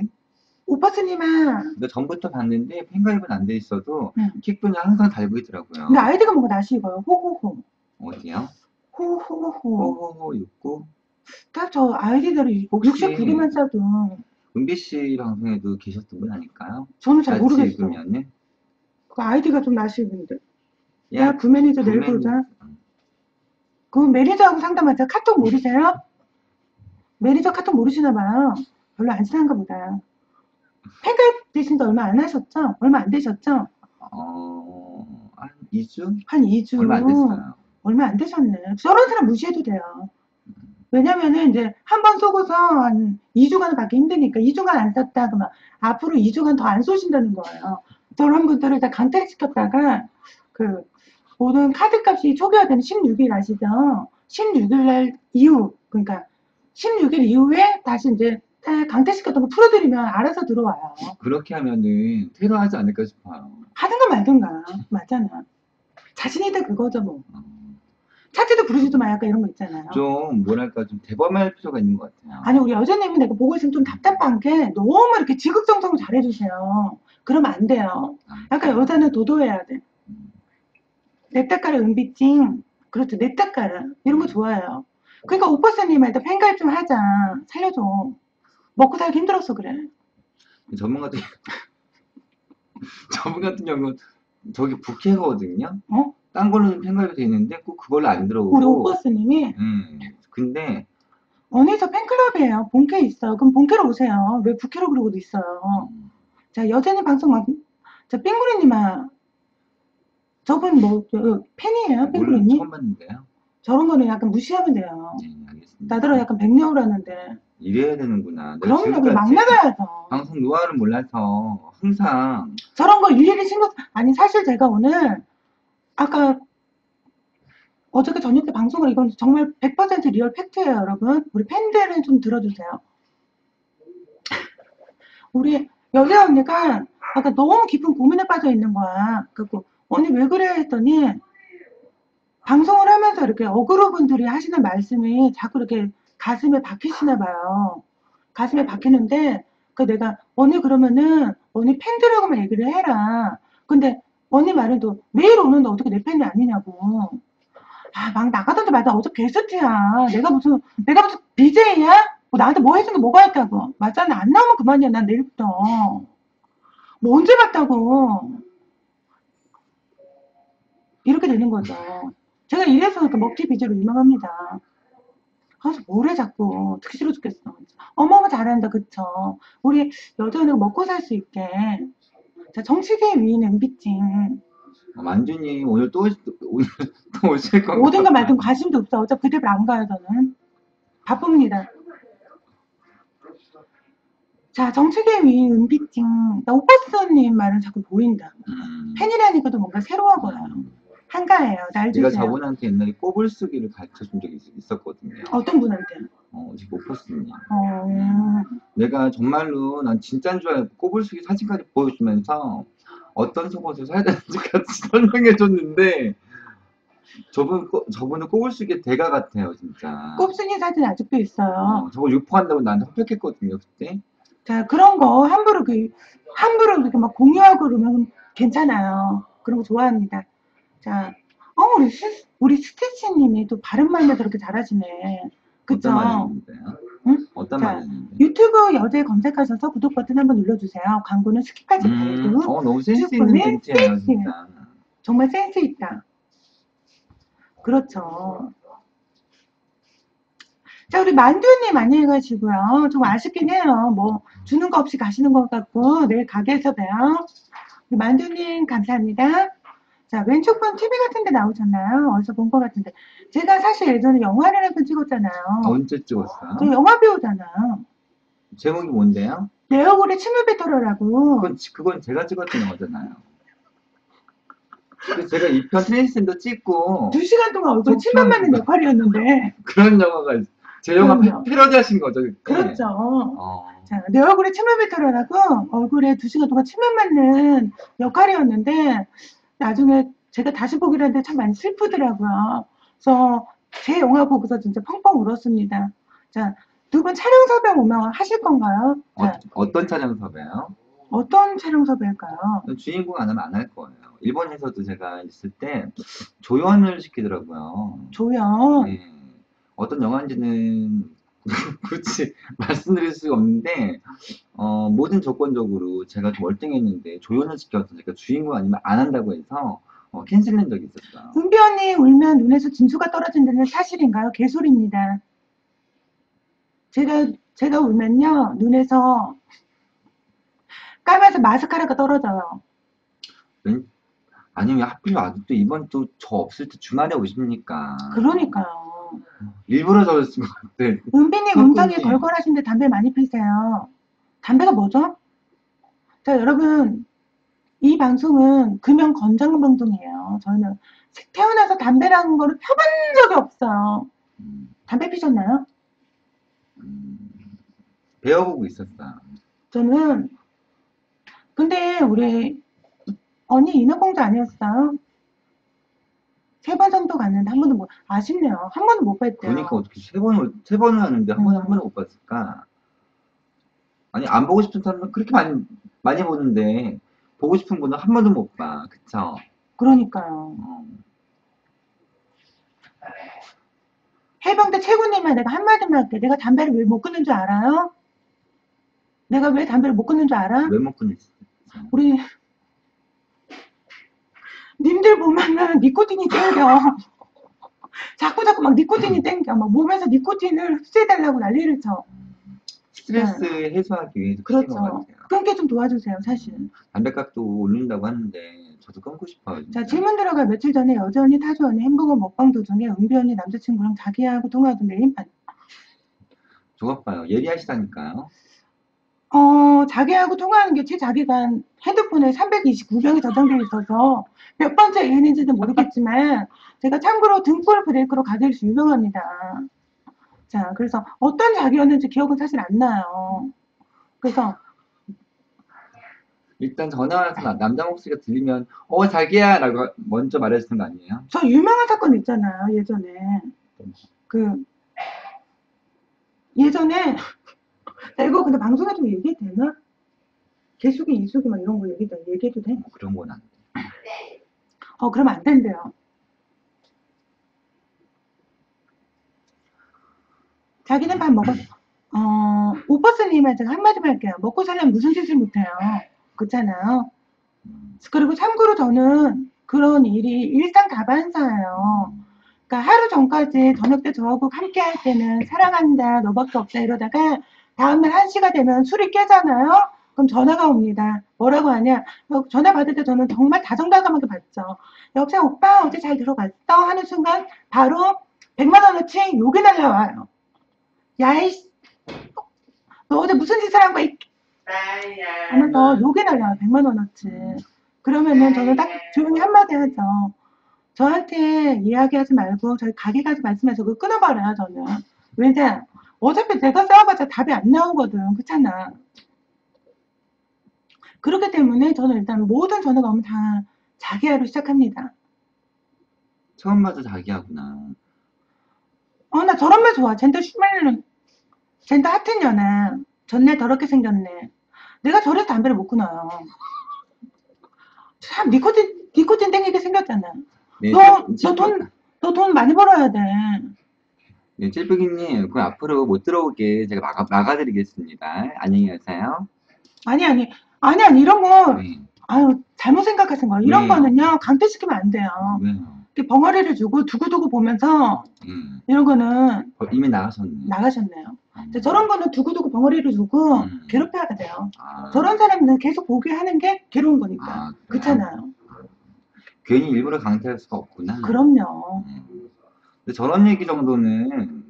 오빠스님아 근데 전부터 봤는데 팬가입은 안 돼 있어도 응. 킥분이 항상 달고 있더라고요. 근데 아이디가 뭔가 나시 이거요. 호호호. 어디요? 호호호. 호호호 69 딱 저 아이디대로 혹시- 69개만 써도 은비 씨 방송에도 계셨던 분 아닐까요? 저는 잘 같이 모르겠어. 그러면은 그 아이디가 좀 낯익은데. 야, 그 매니저 내일 구매니- 보자. 그 매니저하고 상담하자. 카톡 모르세요? 매니저 카톡 모르시나 봐요. 별로 안 친한가 보다. 팬가입 되신 지 얼마 안 하셨죠? 얼마 안 되셨죠? 어, 한 2주? 한 2주. 얼마 안 됐어요. 얼마 안 되셨네. 저런 사람 무시해도 돼요. 왜냐면은 이제 한 번 쏘고서 한 2주간을 받기 힘드니까 2주간 안 썼다 그러면 앞으로 2주간 더 안 쏘신다는 거예요. 저런 분들을 다 강퇴시켰다가 그 모든 카드값이 초기화되는 16일 아시죠? 16일 날 이후 그러니까 16일 이후에 다시 이제 다 강퇴시켰던 거 풀어드리면 알아서 들어와요. 그렇게 하면은 테러하지 않을까 싶어요. 하든가 말든가 맞잖아. 자신 있다 그거죠 뭐. 어, 차트도 부르지도 마 약간 이런 거 있잖아요. 좀 뭐랄까 좀 대범할 필요가 있는 것 같아요. 아니 우리 여자님은 내가 보고 있으면 좀 답답한 게 너무 이렇게 지극정성을 잘해주세요. 그러면 안 돼요. 약간 여자는 도도해야 돼. 음, 내 딸까라 은비찡. 그렇죠. 내 딸까라. 이런 거 좋아해요. 그러니까 오빠스님한테 팬가입 좀 하자. 살려줘. 먹고 살기 힘들었어 그래. 전문 같은 (laughs) 전문 같은 경우는 저기 부캐거든요. 어? 딴 걸로는 팬가입이 돼 있는데 꼭 그걸로 안 들어오고. 우리 오빠스님이 음, 근데 언니 저 팬클럽이에요. 본캐 있어. 그럼 본캐로 오세요. 왜 부캐로 그러고도 있어요. 음, 자 여자님 방송 막, 자 삥구리님아. 저분 뭐 저, 팬이에요 오늘 삥구리님? 처음 봤는데요. 저런 거는 약간 무시하면 돼요. 네, 알겠습니다. 나더러 약간 백녀를 하는데. 이래야 되는구나. 그럼요, 우리 막 지금까지 나가야죠. 방송 노하우를 몰라서 항상 저런 거 일일이 신경, 쓰- 아니, 사실 제가 오늘, 아까, 어저께 저녁 때 방송을, 이건 정말 100% real fact예요, 여러분. 우리 팬들은 좀 들어주세요. (laughs) 우리 여자 언니가 아까 너무 깊은 고민에 빠져 있는 거야. 그래갖고, 언니 왜 그래? 했더니, 방송을 하면서 이렇게 어그로 분들이 하시는 말씀이 자꾸 이렇게 가슴에 박히시나 봐요. 가슴에 박히는데, 그 내가, 언니 그러면은, 언니 팬들하고만 얘기를 해라. 근데, 언니 말은 또, 매일 오는데 어떻게 내 팬이 아니냐고. 아, 막 나가던데 말다 어제 게스트야. 내가 무슨, 내가 무슨 BJ야? 뭐 나한테 뭐 해준 게 뭐가 있다고. 맞잖아. 안 나오면 그만이야. 난 내일부터. 뭐 언제 봤다고. 이렇게 되는 거죠. 제가 이래서 그 먹튀 비주로 유명합니다. 그래서 뭐래 자꾸 듣기 싫어 죽겠어. 어머머 잘한다 그쵸. 우리 여자는 먹고 살 수 있게. 자 정치계의 위인 MB찡. 어, 만주님 오늘 또 오실- 오늘 또 오실 건가? 오든가 말든 관심도 없어. 어차피 그 집을 안 가요 저는. 바쁩니다. 자 정치계의 위인 은비찡. 나 오빠스님 말은 자꾸 보인다. 음. 팬이라니까도 뭔가 새로워 보여요. 한가해요. 날 제가 주세요. 저분한테 옛날에 꼬불 쓰기를 가르쳐 준 적이 있- 있었거든요. 어떤 분한테? 어, 지금 오퍼스님. 어, 내가 정말로 난 진짜인 줄 알고 꼬불 쓰기 사진까지 보여주면서 어떤 속옷을 사야 되는지 같이 (laughs) 설명해 줬는데 저분 꼬- 저분은 꼬불 쓰기 대가 같아요 진짜. 꼽순이 사진 아직도 있어요. 어, 저거 유포한다고 나한테 협박했거든요 그때. 자, 그런 거 함부로 그, 함부로 이렇게 막 공유하고 그러면 괜찮아요. 그런 거 좋아합니다. 자, 어, 우리 스, 우리 스티치님이 또 바른말만 저렇게 잘하시네. 그쵸? 어떤? 응? 어떤 자? 유튜브 여제 검색하셔서 구독 버튼 한번 눌러주세요. 광고는 skip하지 음, 말고. 어 너무 센스 쭉 있는? 멘트예요. 진짜. 정말 센스 있다. 그렇죠. 자, 우리 만두님 안녕히 가시고요. 좀 아쉽긴 해요. 뭐, 주는 거 없이 가시는 것 같고, 내일 가게에서 봬요. 만두님, 감사합니다. 자, 왼쪽 분 TV 같은 데 나오셨나요? 어디서 본 것 같은데. 제가 사실 예전에 영화를 한편 찍었잖아요. 언제 찍었어요? 저 영화 배우잖아요. 제목이 뭔데요? 내 얼굴에 침을 뱉어라라고. 그건, 지- 그건 제가 찍었던 영화잖아요. 제가 2편 트랜스젠더 찍고 두 시간 동안 얼굴에 속 침만 맞는. 역할이었는데. (laughs) 그런 영화가 제 영화 그럼요. 패- 패러디 하신 거죠 그때? 그렇죠. 어. 자, 내 얼굴에 침을 뱉어라라고 얼굴에 두 시간 동안 침을 맞는 역할이었는데 나중에 제가 다시 보기로 했는데 참 많이 슬프더라고요. 그래서 제 영화 보고서 진짜 펑펑 울었습니다. 자, 두 분 촬영 섭외 오면 하실 건가요? 자, 어, 떤 촬영 섭외요? 어떤 촬영 섭외일까요? 주인공 안 하면 안 할 거예요. 일본에서도 제가 있을 때 조연을 시키더라고요. 조연. 네. 어떤 영화인지는 (laughs) 굳이 말씀드릴 수가 없는데 어, 모든 조건적으로 제가 좀 월등했는데 조연을 시켜서 제가 주인공 아니면 안 한다고 해서 어, 캔슬된 적이 있었어요. 은비 언니 울면 눈에서 진수가 떨어진다는 사실인가요? 개소리입니다. 제가, 제가 울면요, 눈에서 까면서 마스카라가 떨어져요. 웬- 아니 왜 하필 아직도 이번 또 저 없을 때 주말에 오십니까? 그러니까요. 일부러 저랬을 것 같아. 그렇군요. 음성이 걸걸하신데 담배 많이 피세요. 담배가 뭐죠? 자, 여러분, 이 방송은 금연 건강 방송이에요. 저희는 태어나서 담배라는 거를 펴본 적이 없어요. 음, 담배 피셨나요? 음, 배워보고 있었어요. 저는 근데 우리 언니 인어공주 아니었어요? 세 번 정도 갔는데 한 번도 못 아쉽네요. 한 번도 못 뵀대요. 그러니까 어떻게 세 번을 세 번을 하는데 한 번에 음. 한 번을 못 봤을까? 아니 안 보고 싶은 사람은 그렇게 많이 많이 보는데 보고 싶은 분은 한 번도 못 봐, 그쵸? 그러니까요. 어, 해병대 최고님한테 내가 한마디만 할게. 내가 담배를 왜 못 끊는 줄 알아요? 내가 왜 담배를 못 끊는 줄 알아? 외모 끊었어. 우리 님들 보면은 니코틴이 땡겨. (laughs) 자꾸 자꾸 막 니코틴이 땡겨. 막 몸에서 니코틴을 흡수해달라고 난리를 쳐. 스트레스 해소하기 위해서 그렇죠. 끊게 좀 도와주세요, 사실. 담배값도 올린다고 하는데 저도 끊고 싶어요. 진짜. 자, 질문 들어가 며칠 전에 여전히 타조 언니 햄버거 먹방 도중에 은비 언니 남자친구랑 자기하고 통화하던데 힘판. 좋아봐요. 예리하시다니까요. 어, 자기하고 통화하는 게 제 자기가 핸드폰에 329명이 저장되어 있어서 몇 번째 애인인지는 모르겠지만 제가 참고로 등골 브레이크로 가게에서 유명합니다. 자, 그래서 어떤 자기였는지 기억은 사실 안 나요. 그래서 일단 전화 와서 나- 남자 목소리가 들리면 어 자기야 라고 먼저 말해주는 거 아니에요? 저 유명한 사건 있잖아요, 예전에. 그, 예전에, 나 이거 근데 방송에 좀 얘기해도 되나? 개수기, 이수기 막 이런 거 얘기도, 얘기해도 돼? 뭐 그런 건 안 돼. 어, 그러면 안 된대요. 자기는 밥 먹었어. 어, 오버스님한테 제가 한마디만 할게요. 먹고 살려면 무슨 짓을 못해요. 그렇잖아요. 음, 그리고 참고로 저는 그런 일이 일상 다반사예요. 그러니까 하루 전까지 저녁 때 저하고 함께 할 때는 사랑한다, 너밖에 없다 이러다가 다음날 1시가 되면 술이 깨잖아요? 그럼 전화가 옵니다. 뭐라고 하냐? 어, 전화 받을 때 저는 정말 다정다감하게 받죠. 여보세요, 오빠 어제 잘 들어갔어? 하는 순간 바로 100만원어치 욕이 날라와요. 야이씨, 너 어제 무슨 짓을 한 거야? 이 하면서 욕이 날라와요. 100만원어치. 그러면은 저는 딱 조용히 한마디 하죠. 저한테 이야기하지 말고 저희 가게 가서 말씀해서 그거 끊어버려요, 저는. 왜냐? 어차피 내가 싸워봤자 답이 안 나오거든. 그렇잖아. 그렇기 때문에 저는 일단 모든 전화가 오면 다 자기야로 시작합니다. 처음 봐도 자기하구나. 어, 나 저런 말 좋아. 젠더 슈멜은, 젠더 하튼 년아. 전날 더럽게 생겼네. 내가 저래서 담배를 못 끊어요. 참, 니코틴, 니코틴 땡기게 생겼잖아. 네, 너, 찔- 너 돈, 너 돈 많이 벌어야 돼. 네, 찔뿌기님, 그럼 앞으로 못 들어오게 제가 막아, 막아드리겠습니다. 안녕히 가세요. 아니, 아니, 아니, 아니, 이런 거, 네, 아유, 잘못 생각하신 거예요. 이런 네. 거는요, 강퇴시키면 안 돼요. 왜요? 이렇게 벙어리를 주고 두고두고 보면서, 네. 이런 거는 어, 이미 나가셨네. 나가셨네요. 음. 저런 거는 두고두고 벙어리를 주고 음. 괴롭혀야 돼요. 아, 저런 사람은 계속 보게 하는 게 괴로운 거니까. 아, 그렇잖아요. 괜히 일부러 강퇴할 수가 없구나. 그럼요. 음. 근데 저런 얘기 정도는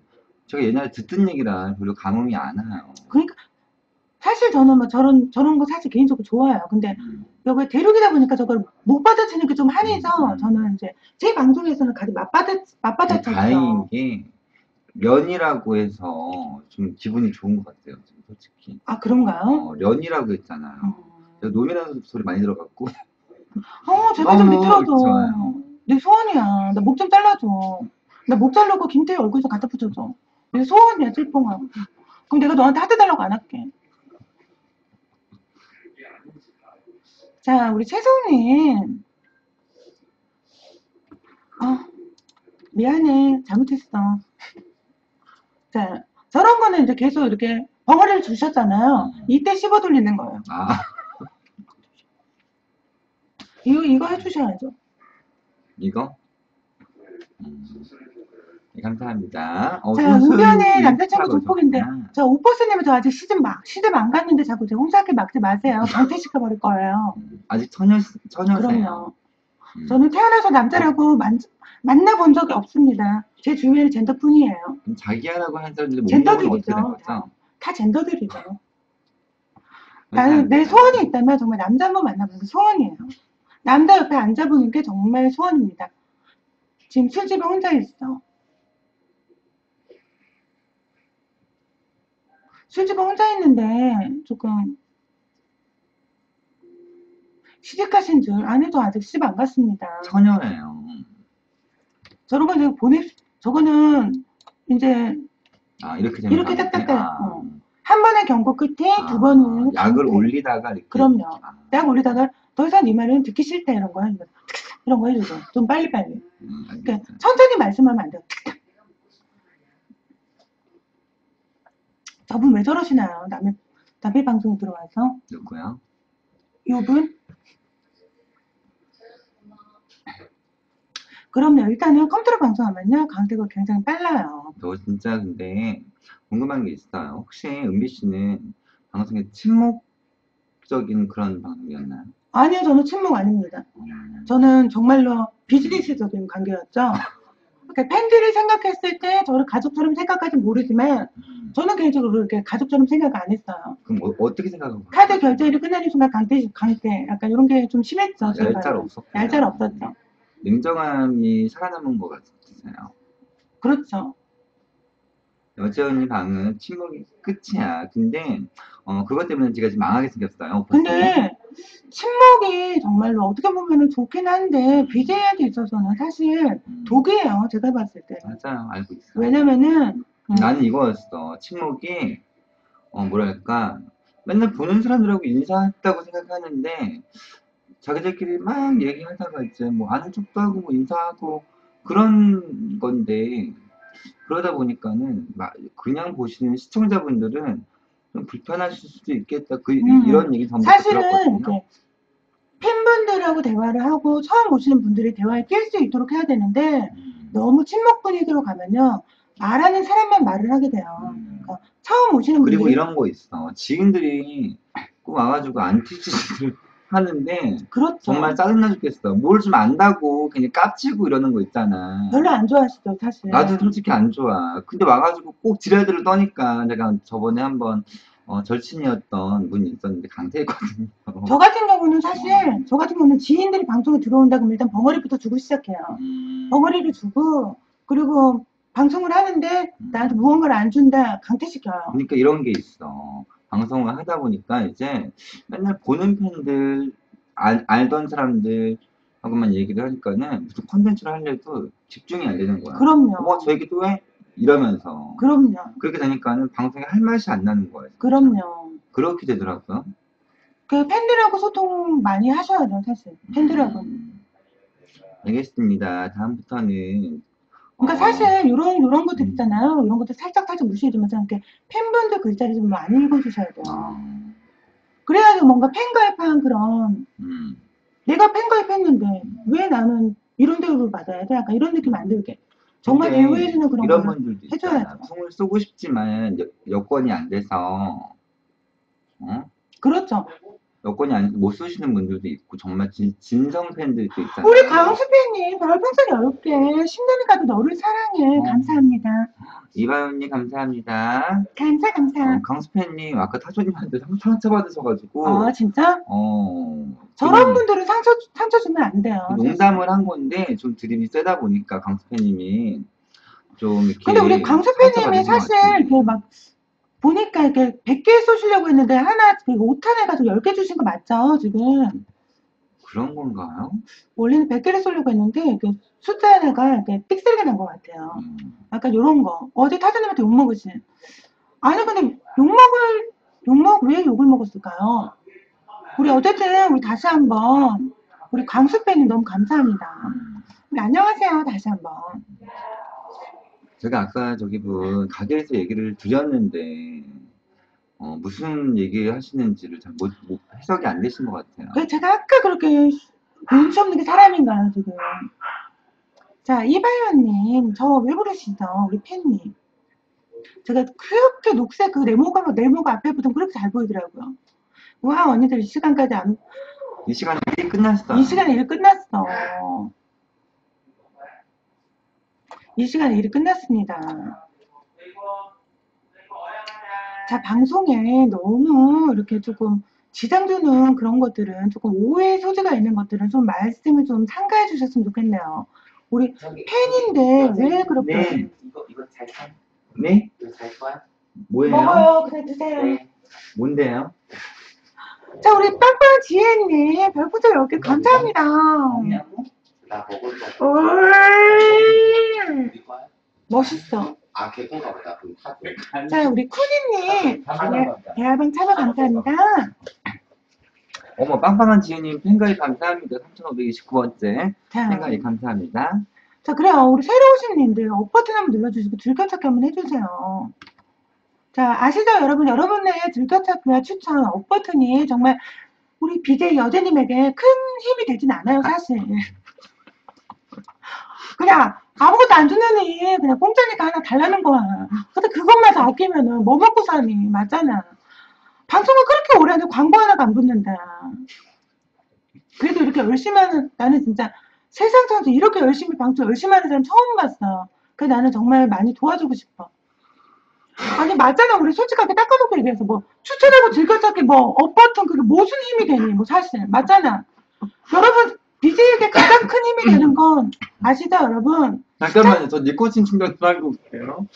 제가 옛날에 듣던 얘기라 별로 감흥이 안 와요. 그러니까 사실 저는 뭐 저런 저런 거 사실 개인적으로 좋아요. 근데 음. 여기 대륙이다 보니까 저걸 못 받아치는 게좀 한해서 음. 저는 이제 제 방송에서는 가지 맞받아 맞받아쳤죠. 다행인 게 면이라고 해서 좀 기분이 좋은 것 같아요. 솔직히. 아 그런가요? 어, 련이라고 했잖아요. 음. 제가 놈이라는 소리 많이 들어갔고 어 제발 좀 밑들어줘. 좋아요. 내 소원이야. 나 목 좀 잘라줘. 나 목 자르고 김태희 얼굴 좀 갖다 붙여줘. 내 소원이야 찔뽕아. 그럼 내가 너한테 하트 달라고 안 할게. 자 우리 채성님. 아 미안해 잘못했어. 자, 저런 거는 이제 계속 이렇게 벙어리를 주셨잖아요. 음. 이때 씹어 돌리는 거예요. 아, 이거, 이거 해주셔야죠. 이거? 감사합니다. 어, 자, 은변의 남자친구 조폭인데. 자, 오버스님은 저 아직 시즌 막, 시즌 안 갔는데 자꾸 제 홍사하게 막지 마세요. (laughs) 강퇴시켜버릴 거예요. 음, 아직 처녀, 처녀세요. 그럼요. 음, 저는 태어나서 남자라고 만, 만나본 적이 없습니다. 제 주위에는 젠더뿐이에요. 자기야라고 하는 사람들이 못 젠더들이죠. 거죠? 다 젠더들이죠. 나는 내 소원이 있다면 정말 남자 한번 만나보는 게 소원이에요. 남자 옆에 앉아보는 게 정말 소원입니다. 지금 술집에 혼자 있어. 술집에 혼자 있는데 조금 시집 가신 줄 아내도 아직 시집 안 갔습니다. 처녀예요. 저런 거 내가 보내 저거는 이제 아, 이렇게 되는 이렇게 거구나. 딱딱딱, 아, 어. 한 번의 경고 끝에 아, 두 번은 약을. 올리다가 이렇게. 그럼요. 아, 딱 올리다가 더 이상 네 말은 듣기 싫다 이런 거 이런 거 이런 거 해주죠. 좀 빨리빨리. 음, 그러니까. 천천히 말씀하면 안 돼요. 탁탁. 저분 왜 저러시나요? 남의 남의 방송에 들어와서 누구요? 요분 그럼요. 일단은 컴퓨터 방송하면요 강세가 굉장히 빨라요. 저 진짜 근데 궁금한 게 있어요. 혹시 은비 씨는 방송에 침묵적인 그런 방송이었나요? 아니요, 저는 침묵 아닙니다. 음, 저는 정말로 비즈니스적인 관계였죠. (laughs) 그러니까 팬들이 생각했을 때 저를 가족처럼 생각하지 모르지만 음. 저는 개인적으로 이렇게 가족처럼 생각 안 했어요. 그럼 어, 떻게 생각하고 카드 결제일이 끝나는 순간 강퇴, 강퇴, 약간 이런 게 좀 심했죠. 제가 얄짤 봐도. 없었고 얄짤 없었죠. 냉정함이 살아남은 것 같으세요. 그렇죠. 여자 언니 방은 침묵이 끝이야. 근데 어, 그것 때문에 제가 지금 망하게 생겼어요. 근데 침묵이 정말로 어떻게 보면 좋긴 한데 BJ한테 있어서는 사실 음, 독이에요. 제가 봤을 때. 맞아요. 알고 있어. 왜냐면은 음, 나는 이거였어. 침묵이 어 뭐랄까 맨날 보는 사람들하고 인사했다고 생각하는데 자기들끼리 막 얘기하다가 이제 뭐 아는 척도 하고 뭐 인사하고 그런 건데 그러다 보니까는 막 그냥 보시는 시청자분들은 좀 불편하실 수도 있겠다. 그 음. 이런 얘기 전부 사실은 들었거든요. 팬분들하고 대화를 하고 처음 오시는 분들이 대화에 낄 수 있도록 해야 되는데 음. 너무 침묵 분위기로 가면요 말하는 사람만 말을 하게 돼요. 음. 처음 오시는 그리고 분들이 이런 거 있어. 지인들이 꼭 와가지고 안티짓을 (laughs) 하는데 그렇죠. 정말 짜증나 죽겠어. 뭘 좀 안다고 괜히 깝치고 이러는 거 있잖아. 별로 안 좋아하시죠 사실. 나도 솔직히 안 좋아. 근데 와가지고 꼭 지랄들을 떠니까 내가 저번에 한번 어, 절친이었던 분이 있었는데 강퇴했거든요. (laughs) 저 같은 경우는 사실 저 같은 경우는 지인들이 방송에 들어온다 그러면 일단 벙어리부터 주고 시작해요. 음, 벙어리를 주고 그리고 방송을 하는데 나한테 무언가를 안 준다 강퇴시켜요. 그러니까 이런 게 있어. 방송을 하다 보니까 이제 맨날 보는 팬들, 알, 알던 사람들 하고만 얘기를 하니까는 무슨 콘텐츠를 하려도 집중이 안 되는 거야. 그럼요. 어, 저 얘기 또 해? 이러면서. 그럼요. 그렇게 되니까는 방송에 할 맛이 안 나는 거예요. 그럼요. 그렇게 되더라고요. 그 팬들하고 소통 많이 하셔야죠 사실. 팬들하고. 음, 알겠습니다. 다음부터는 그러니까 어, 사실 이런 이런 것들 음. 있잖아요. 이런 것들 살짝 살짝 무시해주면서 이렇게 팬분들 글자를 좀 많이 읽어주셔야 돼요. 어, 그래야지 뭔가 팬 가입한 그런 음, 내가 팬 가입했는데 왜 나는 이런 대우를 받아야 돼? 약간 이런 느낌 안 들게. 정말 대우해주는 그런 이런 분들도 해줘야죠. 있잖아. 풍을 쏘고 싶지만 여, 여건이 안 돼서 어? 그렇죠. 여건이 안, 못 쏘시는 분들도 있고 정말 진, 진성 팬들도 있잖아요. 우리 강수 팬님 별풍선 10개 10년을 가도 너를 사랑해 어. 감사합니다. 이바연님 감사합니다. 감사 감사. 어, 강수 팬님 아까 타조님한테 상- 상처 받으셔가지고 아 진짜? 어, 저런 좀 분들은 상처 상처 주면 안 돼요. 농담을 한 건데 좀 드립이 세다 보니까 강수 팬님이 좀 이렇게 근데 우리 강수 팬님이 상처받으신 것 사실 같아요. 이렇게 막 보니까 이렇게 100개 쏘시려고 했는데 하나 그 5탄 해가지고 10개 주신 거 맞죠 지금? 그런 건가요? 원래는 100개를 쏘려고 했는데 숫자 하나가 이렇게 삑사리가 난것 같아요. 음, 약간 요런 거. 어제 타자님한테 욕 먹으신. 아니 근데 욕 먹을 욕먹 왜 욕을 먹었을까요? 우리 어쨌든 우리 다시 한번 우리 광수 팬님 너무 감사합니다. 음. 우리 안녕하세요 다시 한번. 제가 아까 저기 분 가게에서 얘기를 드렸는데 어, 무슨 얘기 하시는지를 잘 못, 못- 해석이 안 되신 것 같아요. 그 제가 아까 그렇게 눈치 없는 게 사람인가요, 지금? 자, 이바이언님, 저 왜 부르시죠? 우리 팬님. 제가 그렇게 녹색 그 네모가, 네모가 앞에 붙으면 그렇게 잘 보이더라고요. 와, 언니들 이 시간까지 안, 이 시간에 일이 끝났어. 이 시간에 일 끝났어. 이 시간에 일이 끝났습니다. 자, 방송에 너무 이렇게 조금 지장 주는 그런 것들은 조금 오해 소지가 있는 것들은 좀 말씀을 좀 상가해 주셨으면 좋겠네요. 우리 저기 팬인데 왜 그렇게 네. 이거 이거 잘 사? 네? 이거 잘 거야? 뭐예요? 먹어요. 그냥 드세요. 네. 뭔데요? 자, 우리 빵빵 지혜님 별풍선 10개 감사합니다. 먹냐고? 나 먹을 거. 올 우리 거야? 멋있어. 아 개콘가 보다. 그럼 사. 자, 우리 쿠니님 대- 대화방 참여 감사합니다. 어머 빵빵한 지혜님 팬가입 감사합니다. 3,529번째 자, 팬가입 감사합니다. 자, 그래요. 우리 새로 오신 님들 up 버튼 한번 눌러주시고 즐겨찾기 한번 해주세요. 자, 아시죠, 여러분? 여러분의 즐겨찾기와 추천 up 버튼이 정말 우리 BJ 여제님에게 큰 힘이 되진 않아요, 사실. 그냥 아무것도 안 주느니 그냥 공짜니까 하나 달라는 거야. 근데 그것만 다 아끼면은 뭐 먹고 사니? 맞잖아. 방송을 그렇게 오래 하는데 광고 하나가 안 붙는다. 그래도 이렇게 열심히 하는, 나는 진짜 세상 천지 이렇게 열심히 방송 열심히 하는 사람 처음 봤어. 그래 나는 정말 많이 도와주고 싶어. 아니 맞잖아 우리 솔직하게 닦아놓고 얘기해서 뭐 추천하고 즐겨찾기 뭐 업버튼 그게 무슨 힘이 되니 뭐 사실 맞잖아. 여러분 BJ에게 가장 큰 힘이 되는 건 아시죠 여러분? 잠깐만요. 저 니코틴 충전 좀 하고 올게요.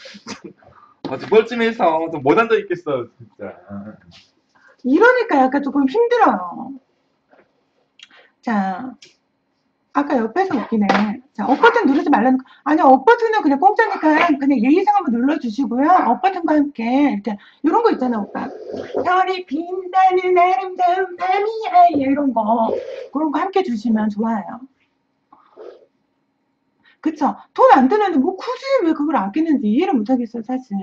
아, 두 번쯤에서 못 앉아 있겠어, 진짜. 이러니까 약간 조금 힘들어요. 자, 아까 옆에서 웃기네. 자, up 버튼 누르지 말라는 거. 아니, up 버튼은 그냥 공짜니까 그냥 예의상 한번 눌러주시고요. up 버튼과 함께 이렇게 이런 거 있잖아, 오빠. 별이 빛나는 아름다운 밤이야. 이런 거. 그런 거 함께 주시면 좋아요. 그쵸? 돈 안 드는데 뭐 굳이 왜 그걸 아끼는지 이해를 못 하겠어요, 사실.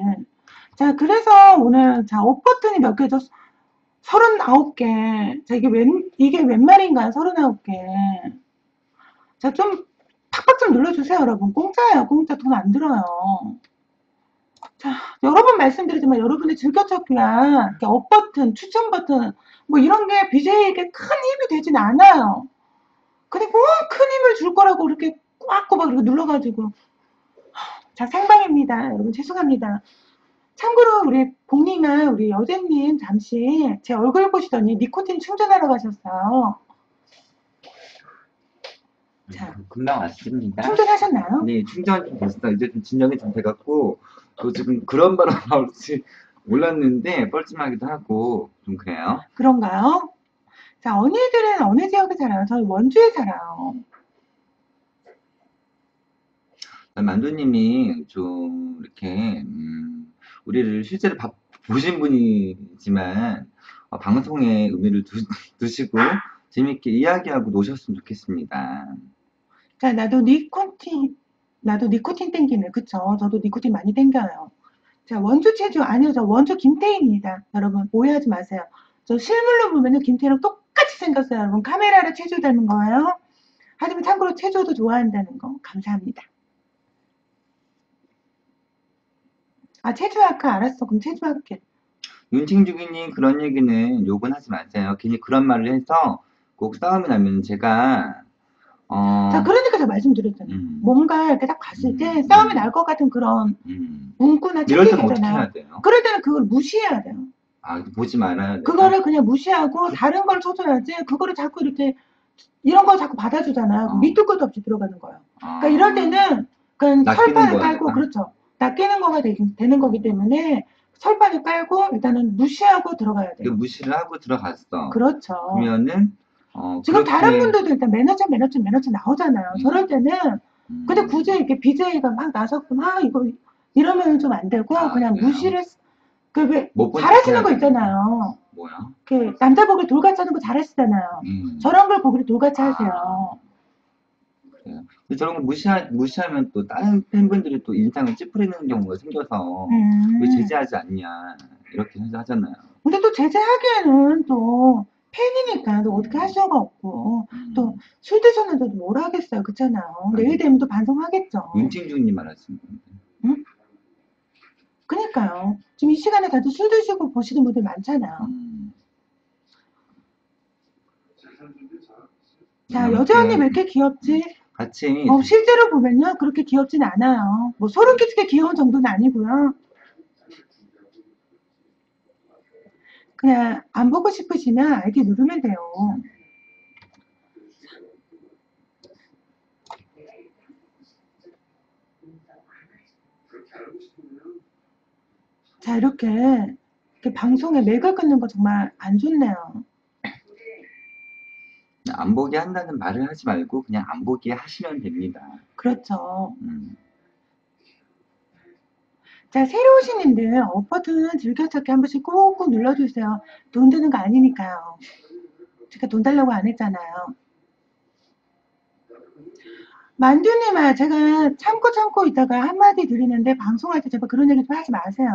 자, 그래서 오늘 자, up 버튼이 몇 개죠? 39개. 자, 이게 웬, 이게 웬 말인가요? 39개. 자, 좀 팍팍 좀 눌러주세요, 여러분. 공짜예요, 공짜. 돈 안 들어요. 자, 여러 번 말씀드리지만 여러분의 즐겨 찾기야, 이렇게 up 버튼, 추천 버튼, 뭐 이런 게 BJ에게 큰 힘이 되진 않아요. 근데 뭐큰 힘을 줄 거라고 이렇게 꼬박꼬박 이렇게 눌러가지고. 자, 생방입니다. 여러분, 죄송합니다. 참고로 우리 복님은 우리 여제님 잠시 제 얼굴 보시더니 니코틴 충전하러 가셨어요. 자. 금방 왔습니다. 충전하셨나요? 네, 충전 좀 됐어. 이제 좀 진정이 좀 돼갖고, 또 지금 그런 바람 (laughs) 나올지 몰랐는데, 뻘쭘하기도 하고, 좀 그래요. 그런가요? 자, 언니들은 어느 지역에 살아요? 저희 원주에 살아요. 만두님이 좀, 이렇게, 음, 우리를 실제로 봐- 보신 분이지만, 어, 방송에 의미를 두, (laughs) 두시고, 재밌게 이야기하고 노셨으면 좋겠습니다. 자, 나도 니코틴, 나도 니코틴 땡기네. 그쵸? 저도 니코틴 많이 땡겨요. 자, 원주 체주, 아니요. 저 원주 김태희입니다. 여러분, 오해하지 마세요. 저 실물로 보면은 김태희랑 똑같이 생겼어요. 여러분, 카메라를 체주 닮은 거예요. 하지만 참고로 체주도 좋아한다는 거. 감사합니다. 아, 체주 할까? 알았어. 그럼 체주 할게. 윤팅주기님 그런 얘기는 욕은 하지 마세요. 괜히 그런 말을 해서 꼭 싸움이 나면 제가 어 자, 그러니까 제가 말씀드렸잖아요. 음, 뭔가 이렇게 딱 봤을 때 음. 싸움이 날 것 같은 그런 음. 문구나 이럴 책이 때는 어떻게 있잖아요. 해야 돼요? 그럴 때는 그걸 무시해야 돼요. 아 보지 말아야 돼요. 그거를 그냥 무시하고 다른 걸 쳐줘야지 그거를 자꾸 이렇게 이런 거 자꾸 받아주잖아요. 어. 밑도 끝도 없이 들어가는 거예요. 아, 그러니까 이럴 때는 그냥 낚이는 거야, 깔고 내가. 그렇죠. 낚이는 거가 되, 는 거기 때문에 설판을 깔고 일단은 무시하고 들어가야 돼요. 무시를 하고 들어갔어. 그렇죠. 그러면은 어 지금 그렇게, 다른 분들도 일단 매너차 매너차 매너차 나오잖아요. 음. 저럴 때는 음, 근데 굳이 이렇게 BJ가 막 나서고 막 이거 이러면 좀 안 되고 아, 그냥 그래요? 무시를 그왜 잘하시는 척 거. 있잖아요. 뭐야? 그 남자 보기 돌같이 하는 거 잘하시잖아요. 음. 저런 걸 보기를 돌같이 아. 하세요. 그래요. 근데 저런 거 무시하, 무시하면 또 다른 팬분들이 또 인상을 찌푸리는 경우가 생겨서 음. 왜 제재하지 않냐 이렇게 하잖아요. 근데 또 제재하기에는 또 팬이니까 또 어떻게 할 수가 없고. 음. 또술 드셨는데도 뭘 하겠어요. 그렇잖아요. 내일 되면 또 반성하겠죠. 윤清중님 말하시는 건데. 그니까요. 지금 이 시간에 다들 술 드시고 보시는 분들 많잖아요. 음. 자 이렇게 여자 언니 왜 이렇게 귀엽지? 같이. 어, 실제로 보면요 그렇게 귀엽진 않아요. 뭐 소름 끼치게 귀여운 정도는 아니고요 그냥 안 보고 싶으시면 아이디 누르면 돼요 자 이렇게, 이렇게 방송에 맥을 끊는 거 정말 안 좋네요 안 보게 한다는 말을 하지 말고 그냥 안 보게 하시면 됩니다. 그렇죠 음. 자, 새로 오신 님들, up 버튼 즐겨찾기 한 번씩 꾹꾹 눌러주세요. 돈 드는 거 아니니까요. 제가 돈 달라고 안 했잖아요. 만두님아, 제가 참고 참고 있다가 한마디 드리는데, 방송할 때 제발 그런 얘기 좀 하지 마세요.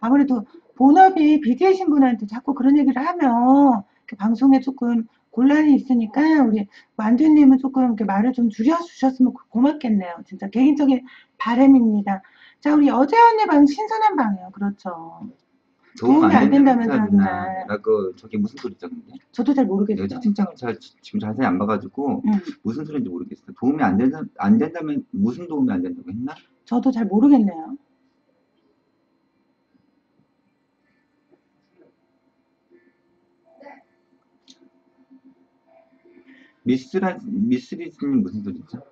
아무래도 본업이 BJ이신 분한테 자꾸 그런 얘기를 하면, 방송에 조금 곤란이 있으니까, 우리 만두님은 조금 이렇게 말을 좀 줄여주셨으면 고맙겠네요. 진짜 개인적인 바람입니다. 자, 우리 여자 언니 방 신선한 방이에요. 그렇죠. 도움이 안 된다면서요, 그날. 라고 저게 무슨 소리죠 근데? 저도 잘 내가 모르겠어요. 채팅창을 잘 지금 자세히 안 봐가지고 음, 무슨 소리인지 모르겠어요. 도움이 안 된다 안 된다면 무슨 도움이 안 된다고 했나? 저도 잘 모르겠네요. 미스라 미스리스님 무슨 소리죠?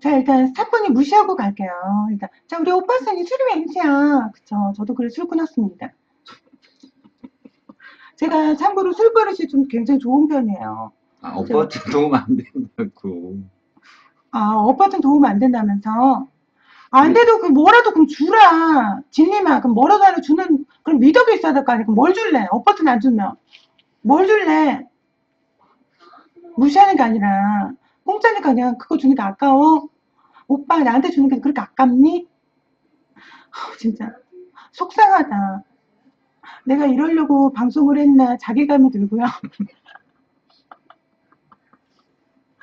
자, 일단 스타분이 무시하고 갈게요. 일단, 자, 우리 오빠 선이 술이 맹세야. 그쵸. 저도 그래 술 끊었습니다. 제가 참고로 술 버릇이 좀 굉장히 좋은 편이에요. 아 오빠한테 도움 안 된다고. 아, 오빠한테 도움 안 된다면서. 안 돼도 그 뭐라도 그럼 주라. 진님아, 그럼 뭐라도 하나 주는 그럼 미덕이 있어야 될 거 아니야. 그럼 뭘 줄래? 오빠한테 안 주면. 뭘 줄래? 무시하는 게 아니라 공짜니까 그냥 그거 주는 게 아까워? 오빠 나한테 주는 게 그렇게 아깝니? 아, 진짜 속상하다. 내가 이러려고 방송을 했나 자괴감이 들고요.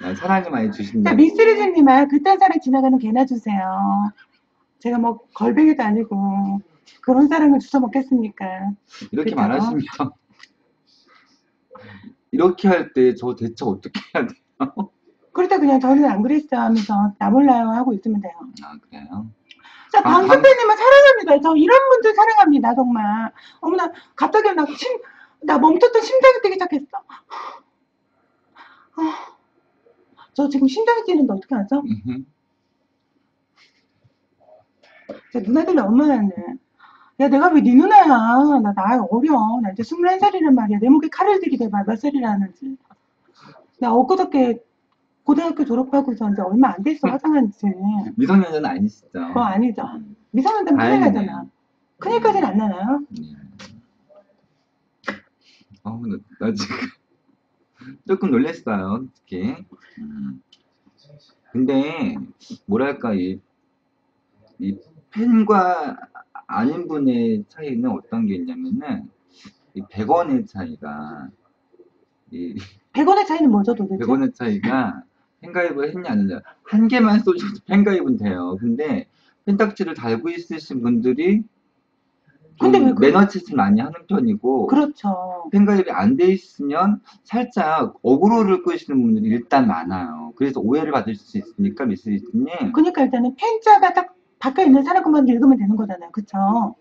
난 사랑을 많이 주신다. 자, 미스리즈님 아, 그딴 사랑 지나가는 개나 주세요. 제가 뭐 걸뱅이도 아니고 그런 사랑을 주워 먹겠습니까? 이렇게 그죠? 말하시면 (laughs) 이렇게 할 때 저 대체 어떻게 해야 돼요? 때 그냥 저는 안 그랬어 하면서 나 몰라요 하고 있으면 돼요. 아 그래요? 자, 방- 방수팬님은 사랑합니다. 저 이런 분들 사랑합니다, 정말. 어머나, 갑자기 나 심, 나 멈췄던 심장이 뛰기 시작했어. 아, 저 지금 심장이 뛰는데 어떻게 하죠? 제 누나들이 엄마였네. 야, 내가 왜 네 누나야? 나 나이 어려. 나 이제 21살이란 말이야. 내 목에 칼을 들이대 봐. 몇 살이라는지. 나 엊그저께 고등학교 졸업하고서 이제 얼마 안 됐어, 화장한 지. 미성년자는 아니시죠? 그거 아니죠. 미성년자면 큰일 다행이네요. 나잖아. 큰일까지는 안 나나요? 네. 어, 나, 나 지금 조금 놀랬어요, 특히. 음. 근데 뭐랄까 이, 이 팬과 아닌 분의 차이는 어떤 게 있냐면은 이 100원의 차이가 이 100원의 차이는 뭐죠, 도대체? 100원의 차이가 팬가입을 했냐 안 했냐 한 개만 써줘도 (laughs) 팬가입은 돼요. 근데 펜딱지를 달고 있으신 분들이 좀 근데 왜 그- 매너짓을 많이 하는 편이고 그렇죠. 팬가입이 안 돼 있으면 살짝 어그로를 끄시는 분들이 일단 많아요. 그래서 오해를 받을 수 있으니까 미스리스님 그러니까 일단은 팬자가 딱 바뀌어 있는 사람 것만 읽으면 되는 거잖아요. 그쵸?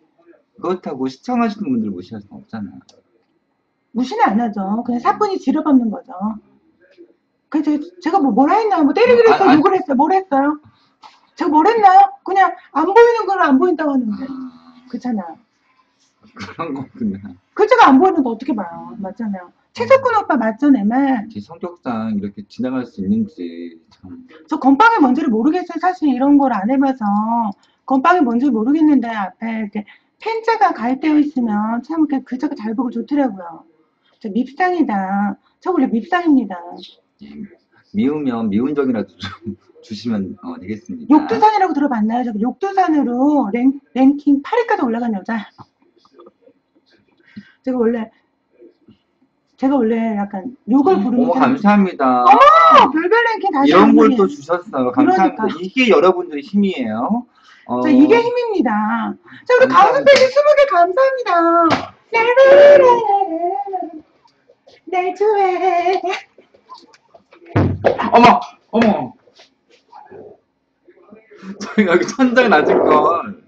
그렇다고 시청하시는 분들 무시할 수는 없잖아요. 무시는 안 하죠. 그냥 사뿐히 지려받는 거죠. 그래서 제가 뭐 뭐라 했나요? 뭐 때리기로 아, 했어요? 아. 욕을 했어요? 뭘 했어요? 제가 뭘 했나요? 그냥 안 보이는 걸 안 보인다고 하는데. 아, 그렇잖아요. 그런 거구나. 글자가 안 보이는데 어떻게 봐요? 맞잖아요. 최석훈 오빠 맞죠, 내 말? 제 성격상 이렇게 지나갈 수 있는지 참. 저 건빵이 뭔지를 모르겠어요. 사실 이런 걸 안 해봐서. 건빵이 뭔지 모르겠는데 앞에 이렇게 펜자가 가입되어 있으면 참 이렇게 글자가 잘 보고 좋더라고요. 저 밉상이다. 저 원래 밉상입니다. 예. 미우면 미운 적이라도 좀 (laughs) 주시면 어, 되겠습니다. 욕두산이라고 들어봤나요? 저 욕두산으로 랭, 랭킹 8위까지 올라간 여자. 제가 원래 제가 원래 약간 욕을 부르는 어머 감사합니다. 어, 별별 랭킹 다시 이런 한 걸. 또 주셨어요. 감사합니다. 그러니까. 이게 여러분들의 힘이에요. 어, 자, 이게 힘입니다. 자, 우리 감사합니다. 강수팬님 20개 감사합니다. 내 주에 어머, 어머. 저희가 여기 천장 낮은 걸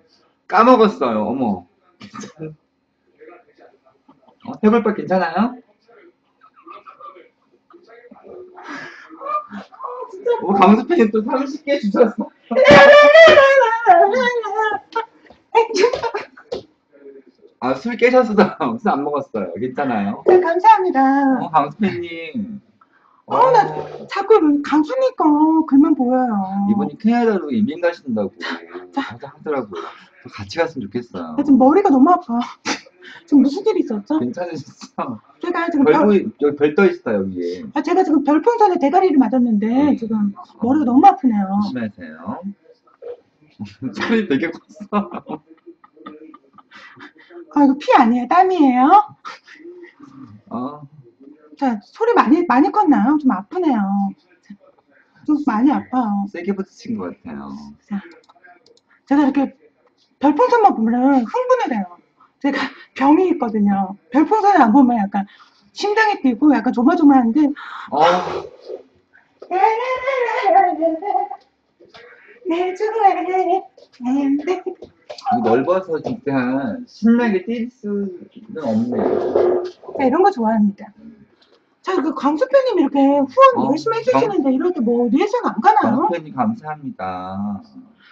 까먹었어요. 어머. 어, 해볼바 괜찮아요? 어, 강수팬이 또 30개 주셨어. 아, 술 깨셨어. 술 (laughs) 안 먹었어요. 괜찮아요? 네, 감사합니다. 어, 강수팬님. 어, 나 자꾸 강수니까 글만 보여요. 이분이 캐나다로 이민 가신다고 항상 하더라고요. 저 같이 갔으면 좋겠어요. 나 지금 머리가 너무 아파. (laughs) 지금 무슨 일이 있었죠? 괜찮으셨어? 제가 지금 별, 별도 여기 별 떠 있어 여기에. 아, 제가 지금 별풍선에 대가리를 맞았는데 지금 머리가 너무 아프네요. 조심하세요. (laughs) 소리 되게 컸어. 아, 이거 피 아니에요? 땀이에요? 어, 자, 소리 많이, 많이 컸나요? 좀 아프네요. 좀 많이 아파요. 세게 부딪힌 것 같아요. 자, 제가 이렇게 별풍선만 보면 흥분을 해요. 제가 (laughs) 병이 있거든요. 별풍선을 안 보면 약간 심장이 뛰고 약간 조마조마한데, 어, (laughs) 내 주에 내이 넓어서 진짜 신나게 뛸 수는 없네요. 자, 이런 거 좋아합니다. 자, 그 광수표님 이렇게 후원 어, 열심히 해주시는데 이럴 때뭐 리액션 안 가나요? 강수팬님 감사합니다.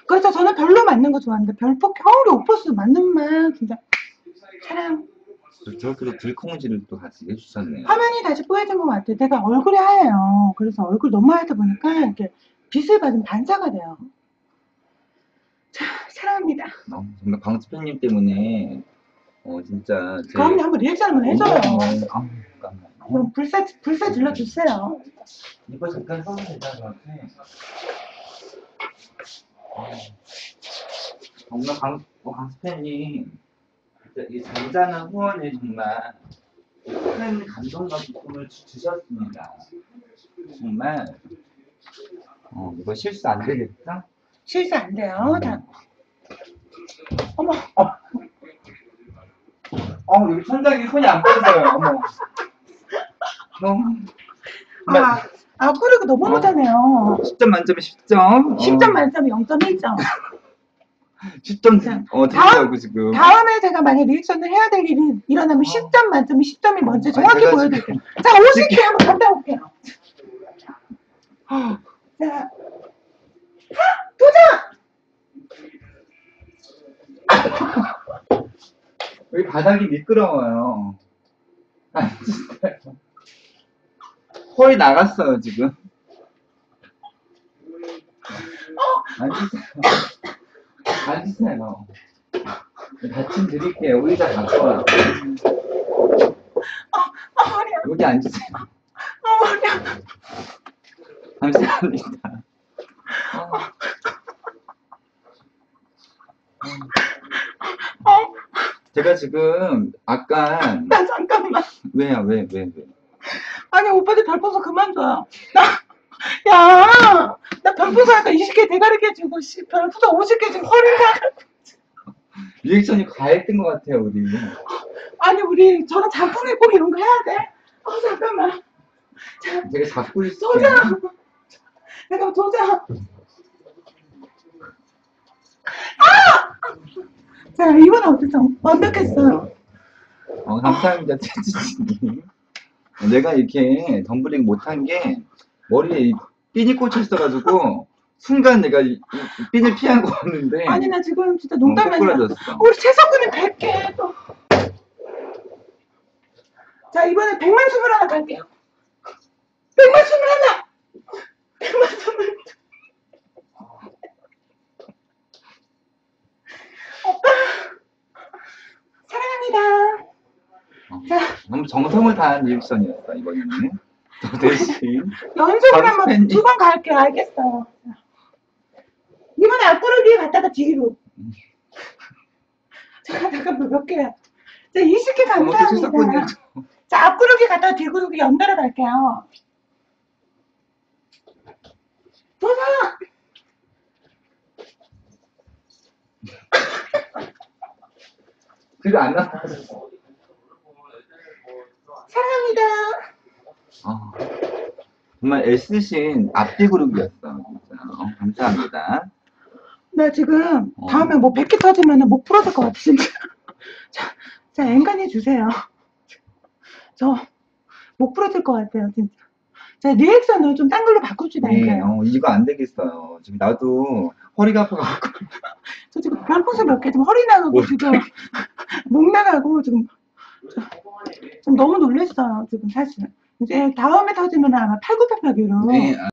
그래서 저는 별로 맞는 거 좋아합니다. 별폭 겨울에 오퍼스 맞는 말 진짜 사랑. 저렇게 들콩질을 또 같이 해주셨네요. 화면이 다시 뽀얘진 것 같아요. 제가 얼굴이 하얘요. 그래서 얼굴 너무 하얗다 보니까 이렇게 빛을 받으면 반사가 돼요. 자, 사랑합니다. 어, 정말 강수팬님 때문에 어 진짜 제 그럼요, 한번 리액션 한번 해줘요. 운동을- 아, 잠깐만. 그럼 불사, 불사 질러 주세요. 이거 잠깐 써도 것 같아. 어, 정말 강, 어, 강스팬님, 진짜 이 잔잔한 후원에 정말 큰 감동과 기쁨을 주- 주셨습니다. 정말, 어, 이거 실수 안 되겠죠? 실수 안 돼요. 자, 어머, 어, 여기 천장에 손이 안 빠져요, 어머. 어, 아, 아, 꾸르기 너무 못하네요. 10점 만점에 10점. 10점 만점에 0.1점. 10점, 어, 드리려고 지금. 다음에 제가 만약 리액션을 해야 될 일이 일어나면 10점 만점에 10점이 뭔지 정확히 제가 보여드릴게요. 자, 50개 한번 갔다 올게요. 자, 하! 도전! 여기 바닥이 미끄러워요. 앉으세 요. 홀이 나갔어요, 지금. 앉으세요. 앉으세요. 받침 드릴게요. 의자. 아, 머리야, 여기 앉으세요. 아. 감사합니다. 어, 제가 지금 아까 나 잠깐만. 왜요 왜 왜 왜? 아니, 오빠들 별풍선 그만둬요. 나, (laughs) 야, 나 별풍선 아까 20개 대가리 깨지고, 씨, 별풍선 50개 지금 허리가. 리액션이 과했던 것 같아요 우리. 아니, 우리 저런 작품에 꼭 이런 거 해야 돼? 어, 잠깐만. 제가 잡고 있어요. 도전! 잠깐만, 도전! 아! 자, 이번 어땠어? 완벽했어요. 어, 감사합니다, 채지님. 내가 이렇게 덤블링 못한 게 머리에 이 핀이 꽂혀 있어가지고 순간 내가 이, 이 핀을 피한 거였는데 아니, 나 지금 진짜 농담 어, 아니야. 꼬꾸라졌어. 우리 최석근이 100개 또. 자, 이번에 100만 춤을 하나 갈게요. 100만 춤을 하나! 100만 춤을. 오빠! 사랑합니다. 어, 자, 너무 정성을 다한 리액션이었어 이번에는. 저 (laughs) 대신 연속으로 한번 선생님. 두번 갈게요. 알겠어요. 이번에 앞구르기 갔다가 뒤로. 잠깐, 잠깐, 몇 개야? 자, 20개 어머니 출석군요. 감사합니다. 자, 앞구르기 갔다가 뒤구르기 연달아 갈게요. 도전! 그게 안 나와. 사랑합니다. 아, 정말 애쓰신 앞뒤 그룹이었어. 진짜. 어, 감사합니다. 나 지금 어. 다음에 뭐 100개 터지면 목 부러질 것 같아, 진짜. 자, 자, 앵간히 주세요. 저, 목 부러질 것 같아요, 진짜. 자, 리액션을 좀 딴 걸로 바꿉시다, 네, 이거요. 어, 이거 안 되겠어요. 지금 나도 허리가 아파가지고. 저 지금 별풍선 몇개 지금 허리 나가고 뭐. 지금 목 나가고 지금 좀 너무 놀랬어요 지금 사실. 이제 다음에 터지면 아마 팔굽혀펴기로. 네, 아,